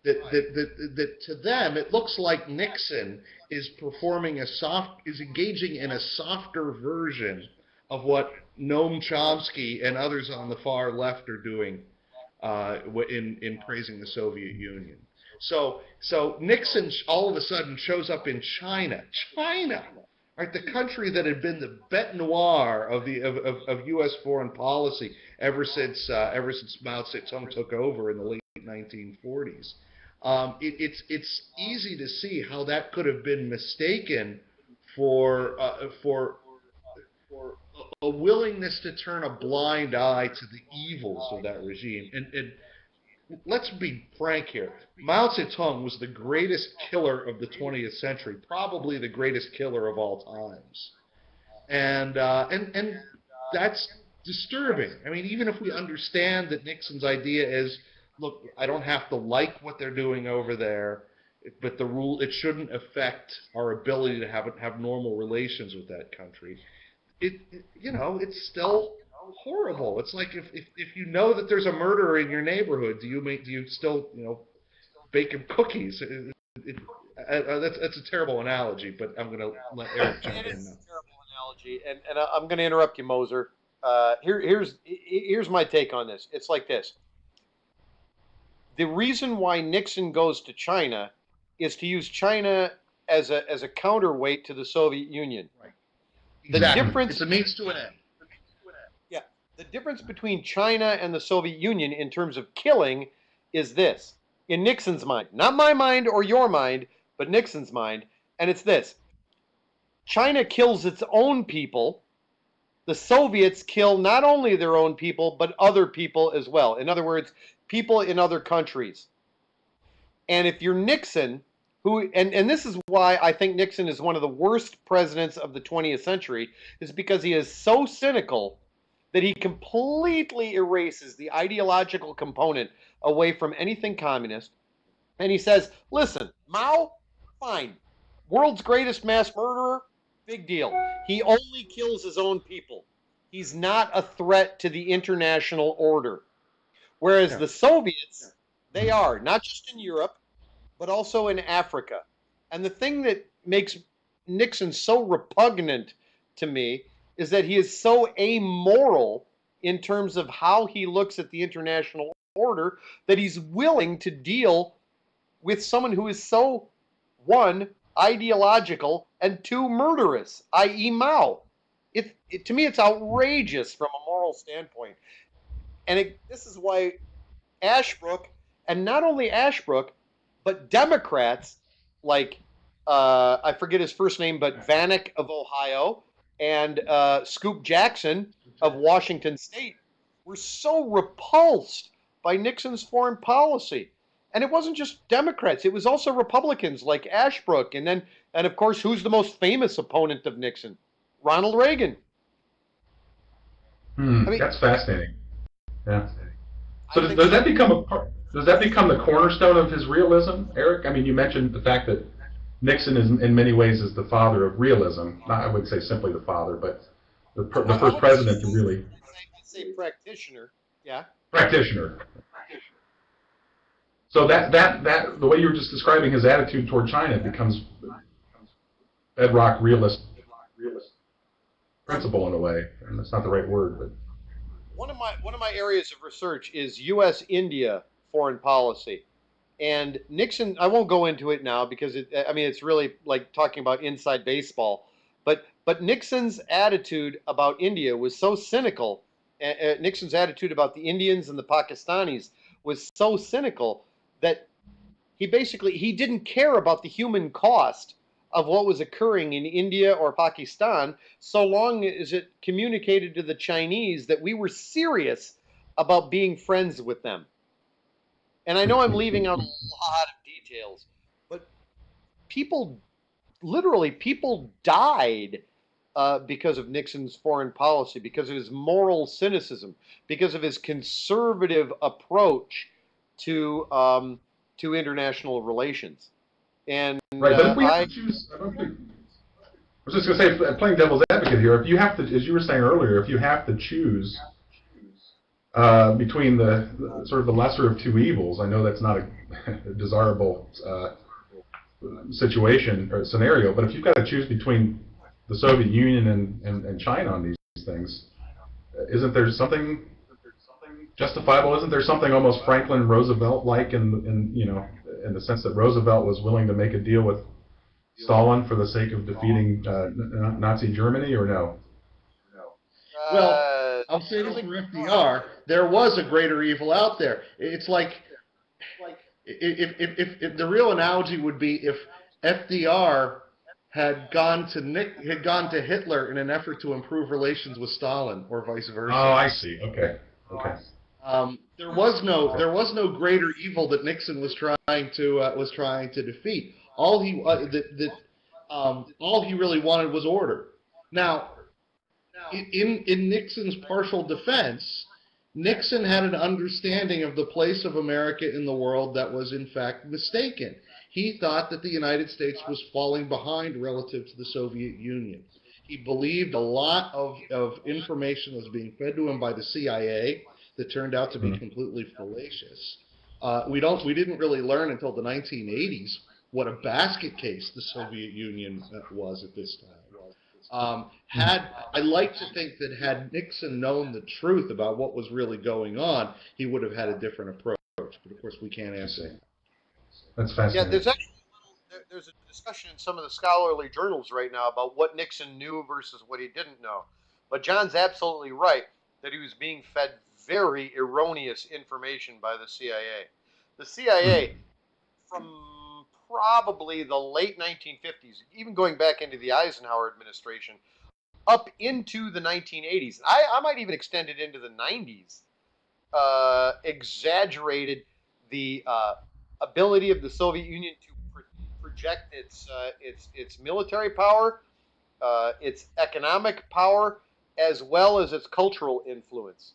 that, that, that, that to them it looks like Nixon is performing a soft, is engaging in a softer version of what Noam Chomsky and others on the far left are doing uh, in, in praising the Soviet Union. So, so Nixon all of a sudden shows up in China. China! Right, the country that had been the bête noire of the of, of, of U.S. foreign policy ever since uh, ever since Mao Zedong took over in the late 1940s. Um, it, it's it's easy to see how that could have been mistaken for uh, for for a- willingness to turn a blind eye to the evils of that regime. And, and let's be frank here. Mao Zedong was the greatest killer of the 20th century, probably the greatest killer of all times. And uh, and and that's disturbing. I mean, even if we understand that Nixon's idea is, look, I don't have to like what they're doing over there. but the rule it shouldn't affect our ability to have have normal relations with that country. It, it you know it's still horrible. It's like if, if if you know that there's a murderer in your neighborhood, do you make do you still you know bake him cookies? It, it, uh, that's that's a terrible analogy, but I'm gonna let Eric jump It in is now. a terrible analogy, and, and I'm going to interrupt you, Moser. Uh, here, here's here's my take on this. It's like this: the reason why Nixon goes to China is to use China as a as a counterweight to the Soviet Union. The Exactly. difference- It's a means to an end. The difference between China and the Soviet Union in terms of killing is this, in Nixon's mind, not my mind or your mind, but Nixon's mind, and it's this: China kills its own people. The Soviets kill not only their own people, but other people as well. In other words, people in other countries. And if you're Nixon, who and, and this is why I think Nixon is one of the worst presidents of the 20th century, is because he is so cynical that he completely erases the ideological component away from anything communist. And he says, listen, Mao, fine. World's greatest mass murderer, big deal. He only kills his own people. He's not a threat to the international order. Whereas Yeah. the Soviets, they are, not just in Europe, but also in Africa. And the thing that makes Nixon so repugnant to me is that he is so amoral in terms of how he looks at the international order that he's willing to deal with someone who is so one ideological and two murderous, i.e., Mao. It, it to me, it's outrageous from a moral standpoint, and it, this is why Ashbrook, and not only Ashbrook, but Democrats like uh, I forget his first name, but Vanik of Ohio and uh, Scoop Jackson of Washington State were so repulsed by Nixon's foreign policy. And it wasn't just Democrats, it was also Republicans like Ashbrook. And then, and of course, who's the most famous opponent of Nixon? Ronald Reagan. Hmm, I mean- that's fascinating. Yeah. So does, does that become a part? Does that become the cornerstone of his realism, Eric? I mean, you mentioned the fact that Nixon is, in many ways, is the father of realism. Not, I wouldn't say simply the father, but the, per- the first president to really I'd say practitioner. Yeah. practitioner. So that that that the way you were just describing his attitude toward China becomes bedrock realist principle in a way, and that's not the right word, but one of my one of my areas of research is U.S. India foreign policy, and Nixon. I won't go into it now because it. I mean, it's really like talking about inside baseball. But but Nixon's attitude about India was so cynical. Uh, Nixon's attitude about the Indians and the Pakistanis was so cynical that he basically he didn't care about the human cost of what was occurring in India or Pakistan so long as it communicated to the Chinese that we were serious about being friends with them. And I know I'm leaving out a lot of details, but people, literally, people died uh, because of Nixon's foreign policy, because of his moral cynicism, because of his conservative approach to um, to international relations. And Right, but uh, we have I, to choose, I don't think. I was just going to say, playing devil's advocate here, if you have to, as you were saying earlier, if you have to choose uh, between the, the sort of the lesser of two evils, I know that's not a, desirable uh, situation or scenario, but if you've got to choose between the Soviet Union and, and, and China on these things, isn't there something justifiable? Isn't there something almost Franklin Roosevelt-like in, in you know, in the sense that Roosevelt was willing to make a deal with Stalin for the sake of defeating uh, Nazi Germany, or no? Well, I'll say this for FDR. There was a greater evil out there. It's like, if, if, if, if the real analogy would be if FDR had gone to Nick, had gone to Hitler in an effort to improve relations with Stalin, or vice versa. Oh, I see. Okay. Okay. Um, there was no there was no greater evil that Nixon was trying to uh, was trying to defeat. All he uh, that that um, all he really wanted was order. Now, in in- Nixon's partial defense, Nixon had an understanding of the place of America in the world that was in fact mistaken. He thought that the United States was falling behind relative to the Soviet Union. He believed a lot of, of information was being fed to him by the CIA that turned out to be Mhm. completely fallacious. Uh, we don't we didn't really learn until the 1980s what a basket case the Soviet Union uh, was at this time. Um, had I like to think that had Nixon known the truth about what was really going on, he would have had a different approach. But of course, we can't answer. that. That's Yeah, there's actually a little, there, there's a discussion in some of the scholarly journals right now about what Nixon knew versus what he didn't know. But John's absolutely right that he was being fed very erroneous information by the CIA. The CIA, from probably the late 1950s, even going back into the Eisenhower administration, up into the 1980s, I, I might even extend it into the 90s, uh, exaggerated the uh, ability of the Soviet Union to pro- project its uh, its its military power, uh, its economic power, as well as its cultural influence.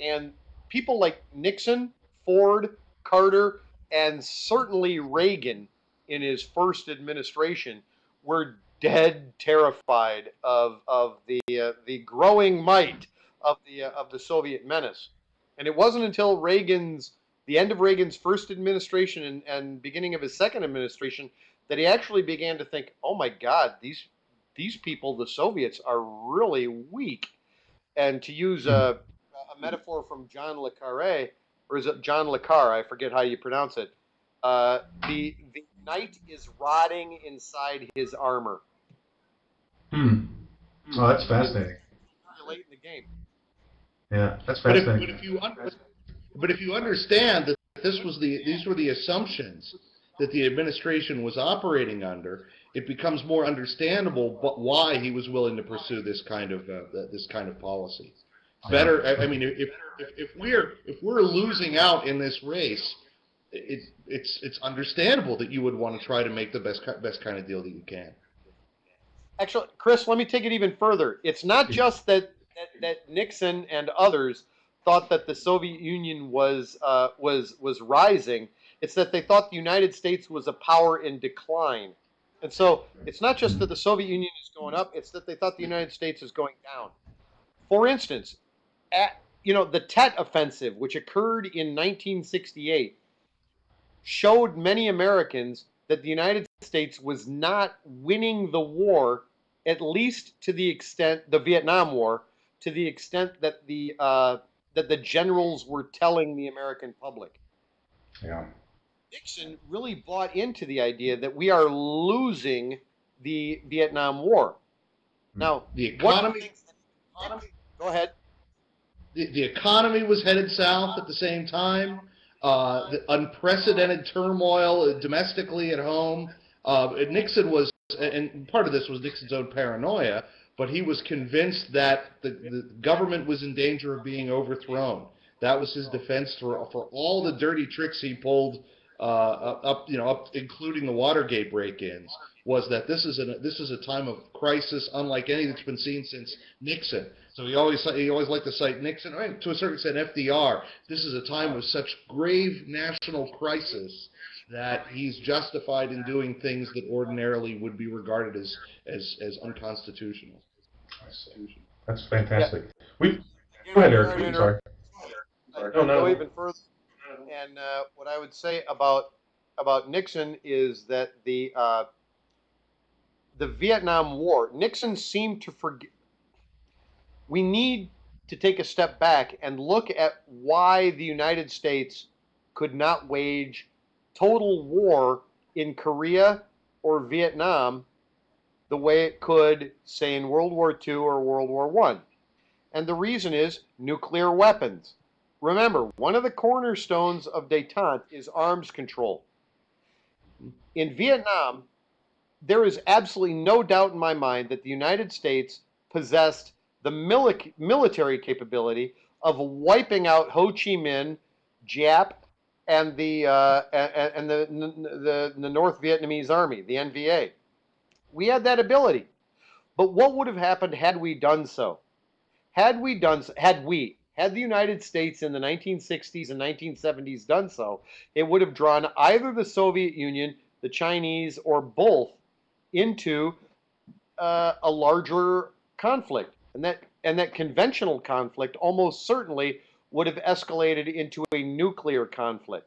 And people like Nixon, Ford, Carter, and certainly Reagan in his first administration were dead terrified of of the uh, the growing might of the uh, of the Soviet menace. And it wasn't until Reagan's the end of Reagan's first administration and, and beginning of his second administration that he actually began to think, oh my God, these these people, the Soviets, are really weak. And to use a, a metaphor from John Le Carre, or is it John Le Carre? I forget how you pronounce it. Uh, the the knight is rotting inside his armor. Hmm. Oh, that's fascinating. Late in the game. Yeah, that's But if, fascinating. but if you un- but if you understand that this was the these were the assumptions that the administration was operating under, it becomes more understandable but why he was willing to pursue this kind of uh, this kind of policy. Better, I, I mean, if, if if we're if we're losing out in this race, it, it's it's understandable that you would want to try to make the best best kind of deal that you can. Actually, Chris, let me take it even further. It's not just that that, that Nixon and others thought that the Soviet Union was uh, was was rising. It's that they thought the United States was a power in decline. And so it's not just that the Soviet Union is going up; it's that they thought the United States is going down. For instance, at you know the Tet Offensive, which occurred in 1968, showed many Americans that the United States was not winning the war, at least to the extent the Vietnam War, to the extent that the uh, that the generals were telling the American public. Yeah. Nixon really bought into the idea that we are losing the Vietnam War. Now, The economy the economy- Go ahead. the, the economy was headed south at the same time. Uh, unprecedented turmoil uh, domestically at home. Uh, Nixon was, and part of this was Nixon's own paranoia, but he was convinced that the, the government was in danger of being overthrown. That was his defense for for all the dirty tricks he pulled uh, up, you know, up including the Watergate break-ins. Was that this is a this is a time of crisis unlike any that's been seen since Nixon. So he always he always liked to cite Nixon, and to a certain extent FDR. This is a time of such grave national crisis that he's justified in doing things that ordinarily would be regarded as as, as unconstitutional. That's fantastic. We go ahead, Eric. I'm sorry. I No, no. go even further. And uh, what I would say about about Nixon is that the uh, the Vietnam War, Nixon seemed to forget. We need to take a step back and look at why the United States could not wage total war in Korea or Vietnam the way it could, say, in World War II or World War One. And the reason is nuclear weapons. Remember, one of the cornerstones of detente is arms control. In Vietnam, there is absolutely no doubt in my mind that the United States possessed the mili- military capability of wiping out Ho Chi Minh, Giap, and the uh, and, and the, the the North Vietnamese Army, the NVA. We had that ability, but what would have happened had we done so? Had we done so, had we had the United States in the 1960s and 1970s done so, it would have drawn either the Soviet Union, the Chinese, or both into uh, a larger conflict, and that and that conventional conflict almost certainly would have escalated into a nuclear conflict.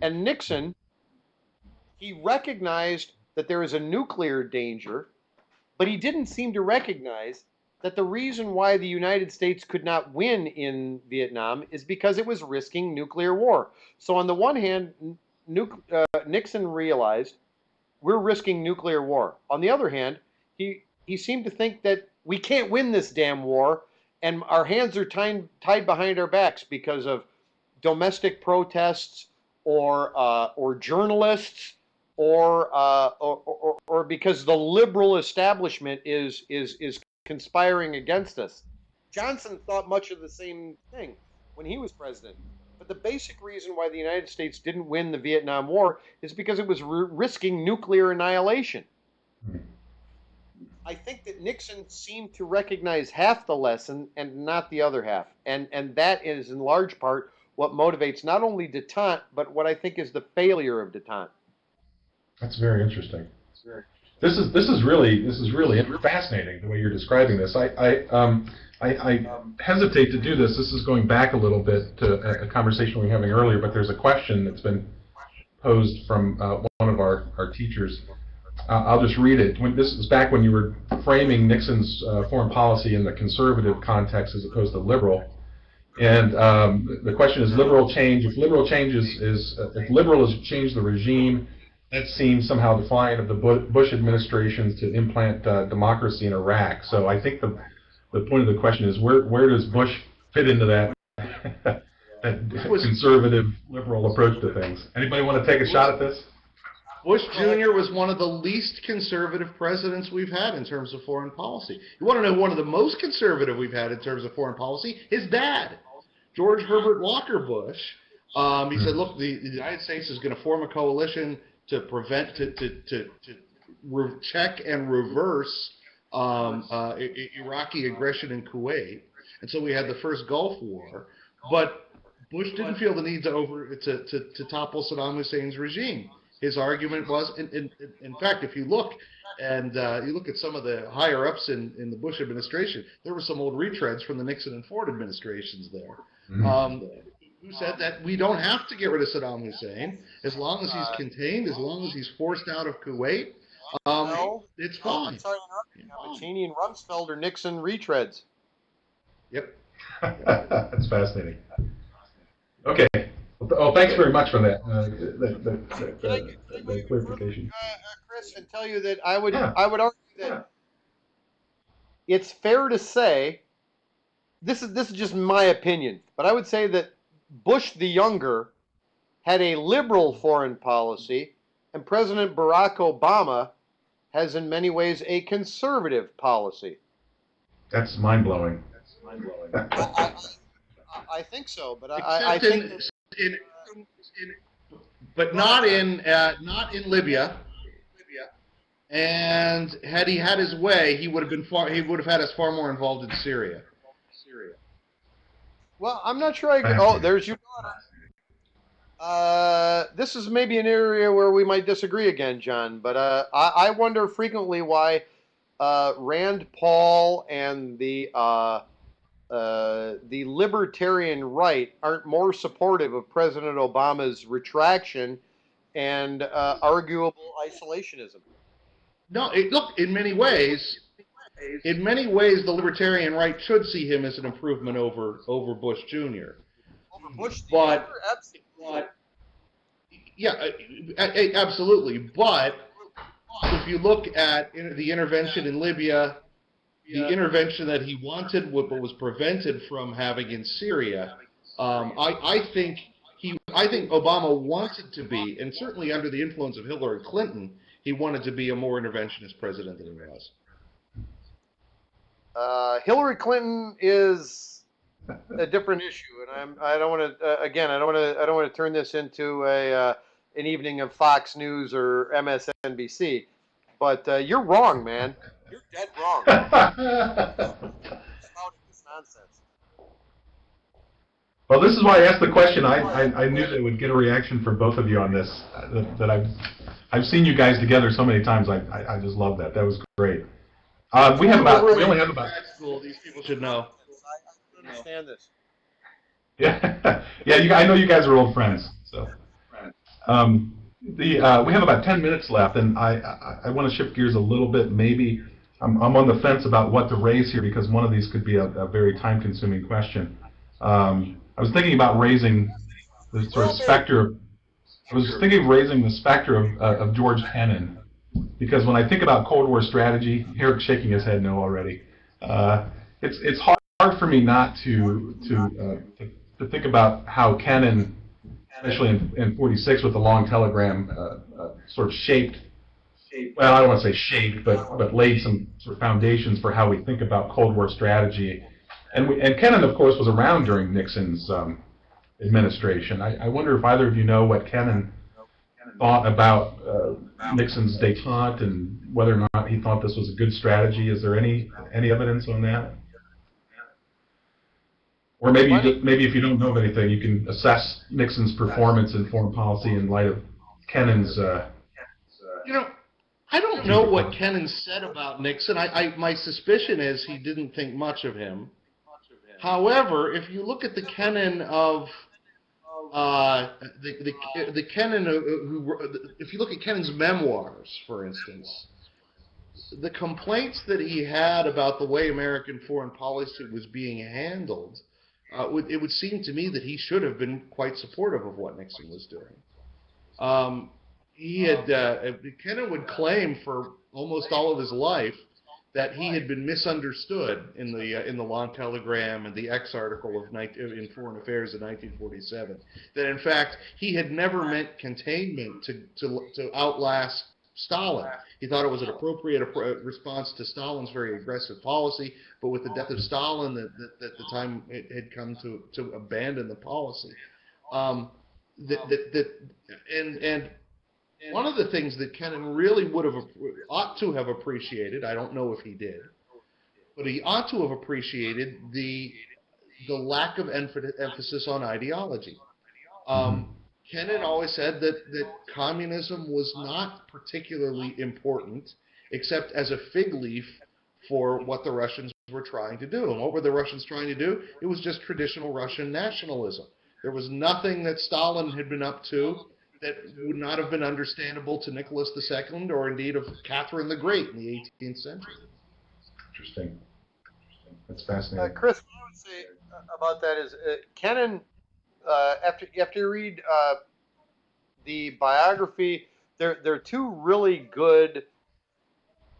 And Nixon, he recognized that there is a nuclear danger, but he didn't seem to recognize that the reason why the United States could not win in Vietnam is because it was risking nuclear war. So, on the one hand, uh, Nixon realized we're risking nuclear war. On the other hand, he, he seemed to think that we can't win this damn war, and our hands are tied, tied behind our backs because of domestic protests or, uh, or journalists or, uh, or, or, or because the liberal establishment is, is, is conspiring against us. Johnson thought much of the same thing when he was president. The basic reason why the United States didn't win the Vietnam War is because it was r- risking nuclear annihilation. I think that Nixon seemed to recognize half the lesson and not the other half. And, and that is in large part what motivates not only detente, but what I think is the failure of detente. That's very interesting. This is this is really this is really fascinating the way you're describing this. I I um I, I hesitate to do this. This is going back a little bit to a, conversation we were having earlier, but there's a question that's been posed from uh, one of our our teachers. Uh, I'll just read it. When, this is back when you were framing Nixon's uh, foreign policy in the conservative context as opposed to liberal. And um, the question is liberal change. If liberal change is, uh, if liberal has changed the regime, that seems somehow defiant of the Bush administration's to implant uh, democracy in Iraq. So I think the the point of the question is where where does Bush fit into that that conservative liberal approach to things? Anybody want to take a shot at this? Bush Jr. was one of the least conservative presidents we've had in terms of foreign policy. You want to know one of the most conservative we've had in terms of foreign policy? His dad, George Herbert Walker Bush. Um, he said, "Look, the, the United States is going to form a coalition to prevent, to to to, to re- check and reverse um, uh, Iraqi aggression in Kuwait." And so we had the first Gulf War, but Bush didn't feel the need to over to, to, to topple Saddam Hussein's regime. His argument was, in, in, in fact, if you look and uh, you look at some of the higher ups in, in the Bush administration, there were some old retreads from the Nixon and Ford administrations there. Mhm. Um, who said that we don't have to get rid of Saddam Hussein as long as he's contained, as long as he's forced out of Kuwait. Um, No. it's I'll fine. tell you what, Cheney and Rumsfeld are Nixon retreads. Yep. That's fascinating. Okay. Well, Oh, thanks very much for that. Uh, that, that, that, Can I- that, that clarification. uh, uh, Chris, and tell you that I would Yeah. I would argue Yeah. that it's fair to say this is this is just my opinion, but I would say that Bush the younger had a liberal foreign policy, and President Barack Obama has in many ways a conservative policy. That's mind blowing. I, I, I- I think so, but I, I think in, that, in, in, but not in uh, not in Libya. And had he had his way, he would have been far. He would have had us far more involved in Syria. Syria. Well, I'm not sure I agree. Oh, there's your daughter. Uh, this is maybe an area where we might disagree again, John. But uh, I, I wonder frequently why uh, Rand Paul and the uh, uh, the libertarian right aren't more supportive of President Obama's retraction and uh, arguable isolationism. No, it, look. In many ways, in many ways, the libertarian right should see him as an improvement over over Bush Jr. Over Bush, the But-. But yeah, uh, absolutely. But if you look at in- the intervention in Libya, the intervention that he wanted, what but was prevented from having in Syria, um, I, I think he, I think Obama wanted to be, and certainly under the influence of Hillary Clinton, he wanted to be a more interventionist president than he was. Uh, Hillary Clinton is a different issue, and I'm I don't want to uh, again I don't want to I don't want to turn this into a uh, an evening of Fox News or MSNBC, but uh, you're wrong, man. You're dead wrong about this nonsense. Well, this is why I asked the question. I, I, I knew that would get a reaction from both of you on this. uh, That, that I've I've seen you guys together so many times. I, I, I just love that. That was great. Uh, we have about we only have about Grad school, these people should know. Understand this. yeah yeah. You, I know you guys are old friends. So um, the uh, we have about ten minutes left, and I I, I want to shift gears a little bit. Maybe I'm I'm on the fence about what to raise here because one of these could be a, a very time consuming question. Um, I was thinking about raising the sort of specter of I was thinking of raising the specter of, uh, of George Kennan, because when I think about Cold War strategy, Eric's shaking his head no already. Uh, it's it's hard, hard for me not to to, uh, to to think about how Kennan, especially in, in 46 with the long telegram, uh, uh, sort of shaped. Well, I don't want to say shaped, but but laid some sort of foundations for how we think about Cold War strategy. And we, and Kennan, of course, was around during Nixon's um, administration. I, I wonder if either of you know what Kennan thought about uh, Nixon's détente and whether or not he thought this was a good strategy. Is there any any evidence on that? Or maybe you just, maybe if you don't know of anything, you can assess Nixon's performance in foreign policy in light of Kennan's. Uh, You know, I don't know what Kennan said about Nixon. I, I my suspicion is he didn't think much of him. However, if you look at the Kennan of uh, the the the Kennan who, who if you look at Kennan's memoirs, for instance, the complaints that he had about the way American foreign policy was being handled, uh, would, it would seem to me that he should have been quite supportive of what Nixon was doing. Um, he had uh, Kennan would claim for almost all of his life that he had been misunderstood in the uh, in the long telegram and the X article of 19, in Foreign Affairs in 1947. That in fact he had never meant containment to to, to outlast Stalin. He thought it was an appropriate appro- response to Stalin's very aggressive policy, but with the death of Stalin, that, the time it had come to to abandon the policy. Um, that, that, that and and one of the things that Kennan really would have ought to have appreciated, I don't know if he did, but he ought to have appreciated the the lack of emphasis on ideology. Um, Kennan always said that that communism was not particularly important, except as a fig leaf for what the Russians were trying to do. And what were the Russians trying to do? It was just traditional Russian nationalism. There was nothing that Stalin had been up to that would not have been understandable to Nicholas II or indeed of Catherine the Great in the 18th century. interesting. That's Uh, fascinating. Chris, what I would say uh, about that is uh, Kennan, uh, after, after you read uh, the biography, there, there are two really good,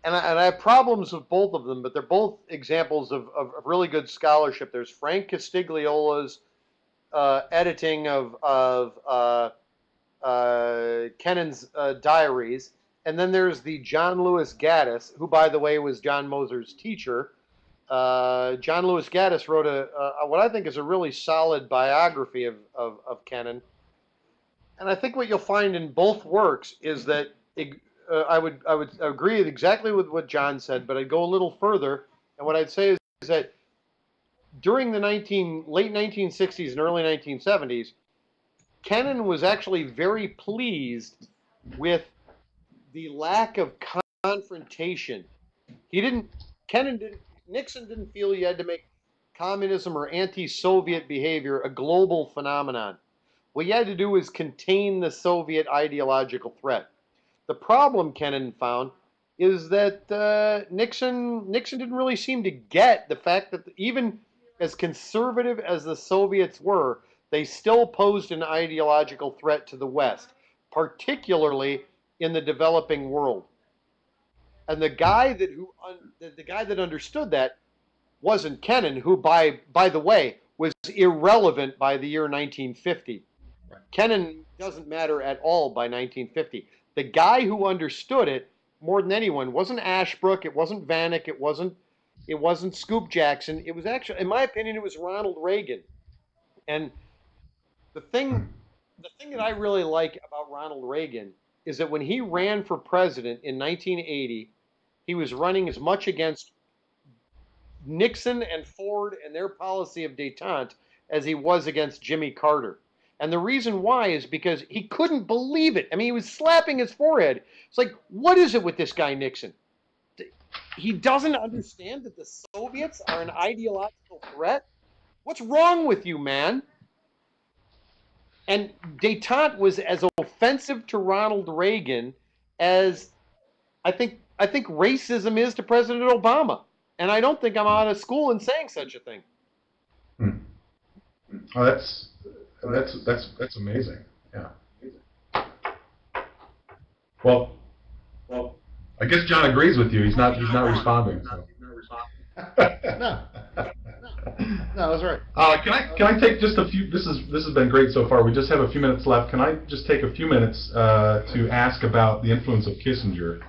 and I, and I have problems with both of them, but they're both examples of, of, of really good scholarship. There's Frank Costigliola's uh, editing of, of uh, uh, Kennan's uh, diaries, and then there's the John Lewis Gaddis, who, by the way, was John Moser's teacher. Uh, John Lewis Gaddis wrote a, a what I think is a really solid biography of, of, of Kennan. And I think what you'll find in both works is that uh, I would I would agree exactly with what John said, but I'd go a little further. And what I'd say is, is that during the 19 late 1960s and early 1970s, Kennan was actually very pleased with the lack of confrontation. He didn't. Kennan didn't. Nixon didn't feel he had to make communism or anti-Soviet behavior a global phenomenon. What he had to do was contain the Soviet ideological threat. The problem Kennan found is that uh, Nixon Nixon didn't really seem to get the fact that even as conservative as the Soviets were, they still posed an ideological threat to the West, particularly in the developing world. And the guy that who un, the, guy that understood that wasn't Kennan, who by by the way was irrelevant by the year 1950. Right. Kennan doesn't matter at all by 1950. The guy who understood it more than anyone wasn't Ashbrook, it wasn't Vanik, it wasn't it wasn't Scoop Jackson. It was actually, in my opinion, it was Ronald Reagan. And the thing, the thing that I really like about Ronald Reagan is that when he ran for president in 1980, he was running as much against Nixon and Ford and their policy of détente as he was against Jimmy Carter. And the reason why is because he couldn't believe it. I mean, he was slapping his forehead. It's like, what is it with this guy Nixon? He doesn't understand that the Soviets are an ideological threat. What's wrong with you, man? And detente was as offensive to Ronald Reagan as I think I think racism is to President Obama. And I don't think I'm out of school in saying such a thing. Hmm. Oh, that's that's that's that's amazing. Yeah. Well, well, I guess John agrees with you. He's not he's not responding. So. No. No, that's right. Uh, can I can I take just a few? This is this has been great so far. We just have a few minutes left. Can I just take a few minutes uh, to ask about the influence of Kissinger?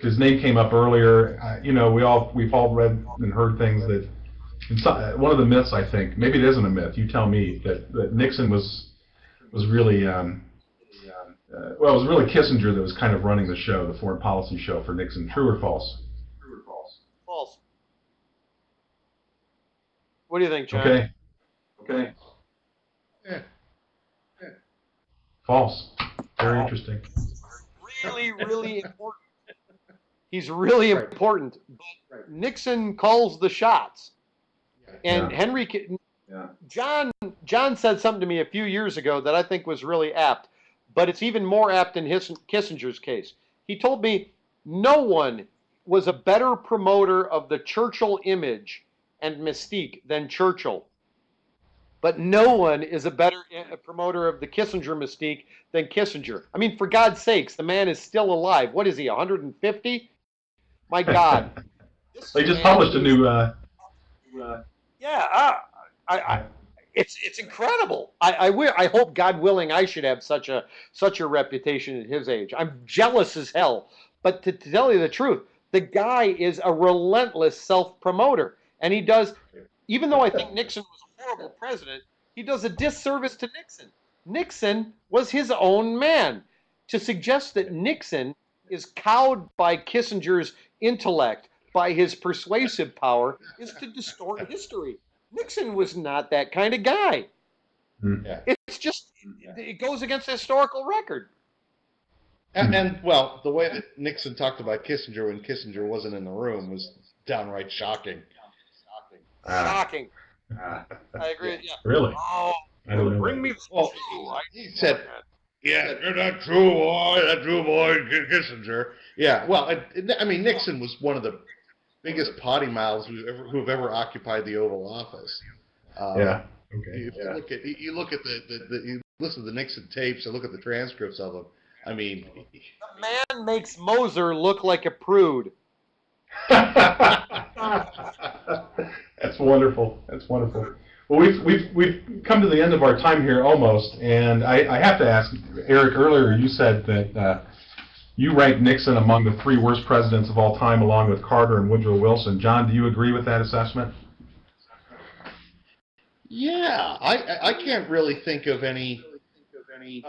His name came up earlier. Uh, you know, we all we've all read and heard things that. uh, one of the myths, I think, maybe it isn't a myth. You tell me that, that Nixon was was really um, uh, well, it was really Kissinger that was kind of running the show, the foreign policy show for Nixon. True or? False. What do you think, John? Okay. Okay. Yeah. False. Very interesting. Really, really important. He's really Right. important. But Nixon calls the shots. And Yeah. Henry Ki- Yeah. John John said something to me a few years ago that I think was really apt, but it's even more apt in his, Kissinger's case. He told me no one was a better promoter of the Churchill image and mystique than Churchill. But no one is a better uh, promoter of the Kissinger mystique than Kissinger. I mean, for God's sakes, the man is still alive. What is he, 150? My God. They just published a new. Uh, yeah, uh, I, I, it's it's incredible. I I, I hope God willing I should have such a such a reputation at his age. I'm jealous as hell. But to, to tell you the truth, the guy is a relentless self promoter, and he does. Even though I think Nixon was a horrible president, he does a disservice to Nixon. Nixon was his own man. To suggest that Nixon is cowed by Kissinger's intellect, by his persuasive power, is to distort history. Nixon was not that kind of guy. Hmm. Yeah. It's just, it goes against the historical record. And, and well, the way that Nixon talked about Kissinger when Kissinger wasn't in the room was downright shocking. Ah, Shocking. ah, I agree. Yeah. really? Oh, I don't know. bring me the Well, he said, "Yeah, you're not true, boy. That true boy, Kissinger." Yeah, well, it, it- I mean, Nixon was one of the biggest potty mouths who ever who have ever occupied the Oval Office. Um, Yeah. Okay. If you look at you- you look at the, the, the you listen to the Nixon tapes and look at the transcripts of them. I mean, The man makes Moser look like a prude. Wonderful. That's wonderful. Well, we've we've we've come to the end of our time here almost, and I, I have to ask Eric. Earlier, you said that uh, you ranked Nixon among the three worst presidents of all time, along with Carter and Woodrow Wilson. John, do you agree with that assessment? yeah, I I can't really think of any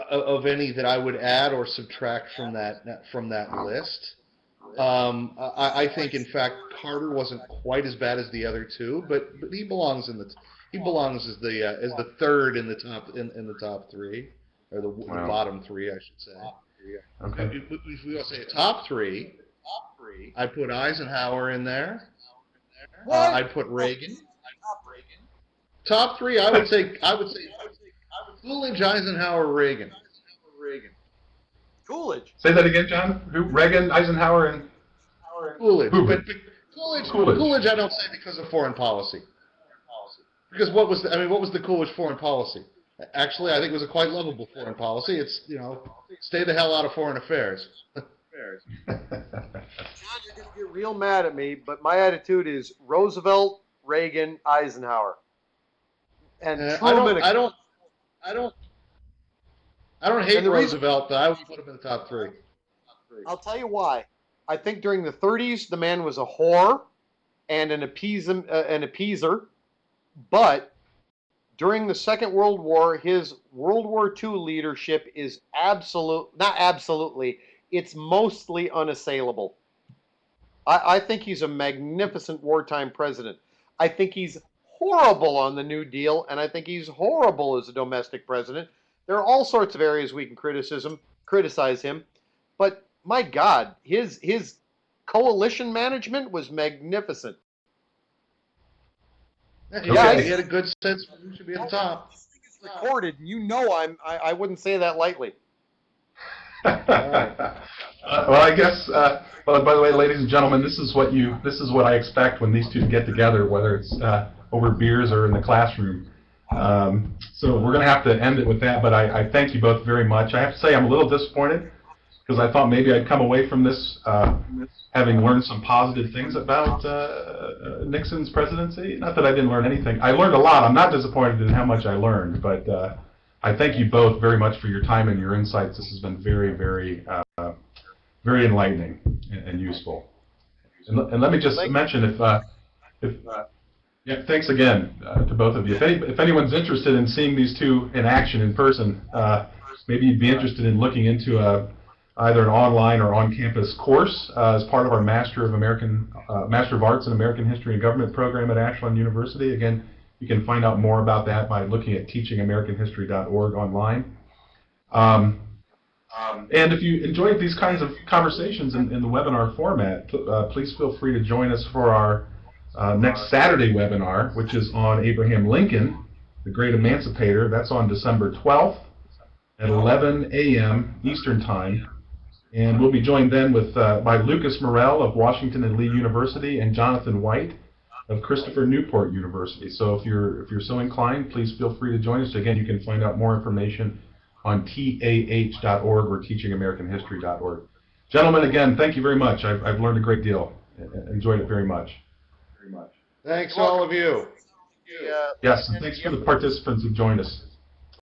of any that I would add or subtract from that from that list. Um, I, I think, in fact, Carter wasn't quite as bad as the other two, but, but he belongs in the he belongs as the uh, as the third in the top in, in the top three or the, the bottom three, I should say. Okay. If, if if we want to say top three, top three, I'd put Eisenhower in there. Uh, I'd put Reagan. Top three, I would say I would say i would Coolidge, Eisenhower, Reagan. Reagan. Coolidge. Say that again, John. Who? Reagan, Eisenhower, and Coolidge. But, but Coolidge, Coolidge. Coolidge, I don't say because of foreign policy. Because what was the, I mean, what was the Coolidge foreign policy? Actually, I think it was a quite lovable foreign policy. It's you know, stay the hell out of foreign affairs. John, you're going to get real mad at me, but my attitude is Roosevelt, Reagan, Eisenhower. And Uh, I don't, I don't, I don't, I don't hate And the reason- Roosevelt, but I would put him in the top three. I'll tell you why. I think during the 30s, the man was a whore and an, appease, uh, an appeaser. But during the Second World War, his World War II leadership is absolute, not absolutely, it's mostly unassailable. I, I think he's a magnificent wartime president. I think he's horrible on the New Deal, and I think he's horrible as a domestic president. There are all sorts of areas we can criticism criticize him, but my God, his his coalition management was magnificent. Yeah, Yeah, I- he had a good sense of who should be at the top. This thing is recorded, and you know I'm I, I wouldn't say that lightly. Uh, well, I guess. Uh, well, by the way, ladies and gentlemen, this is what you. This is what I expect when these two get together, whether it's uh, over beers or in the classroom. Um, so we're going to have to end it with that. But I, I thank you both very much. I have to say I'm a little disappointed because I thought maybe I'd come away from this uh, having learned some positive things about uh, uh, Nixon's presidency. Not that I didn't learn anything. I learned a lot. I'm not disappointed in how much I learned, but. Uh, I thank you both very much for your time and your insights. This has been very, very, uh, very enlightening and, and useful. And, and let me just mention, if, uh, if, uh, yeah, thanks again uh, to both of you. If, any, if anyone's interested in seeing these two in action in person, uh, maybe you'd be interested in looking into a, either an online or on-campus course uh, as part of our Master of American, uh, Master of Arts in American History and Government program at Ashland University. Again, you can find out more about that by looking at teachingamericanhistory.org online. Um, um, and if you enjoyed these kinds of conversations in, in the webinar format, uh, please feel free to join us for our uh, next Saturday webinar, which is on Abraham Lincoln, the great emancipator. That's on December 12th at 11 a.m. Eastern Time. And we'll be joined then with uh, by Lucas Morel of Washington and Lee University and Jonathan White of Christopher Newport University. So if you're if you're so inclined, please feel free to join us. Again, you can find out more information on tah.org or teachingamericanhistory.org. Gentlemen, again, thank you very much. I've, I've learned a great deal. E- Enjoyed it very much. Very much. Thanks, all of you. Yes, and thanks for the participants who joined us.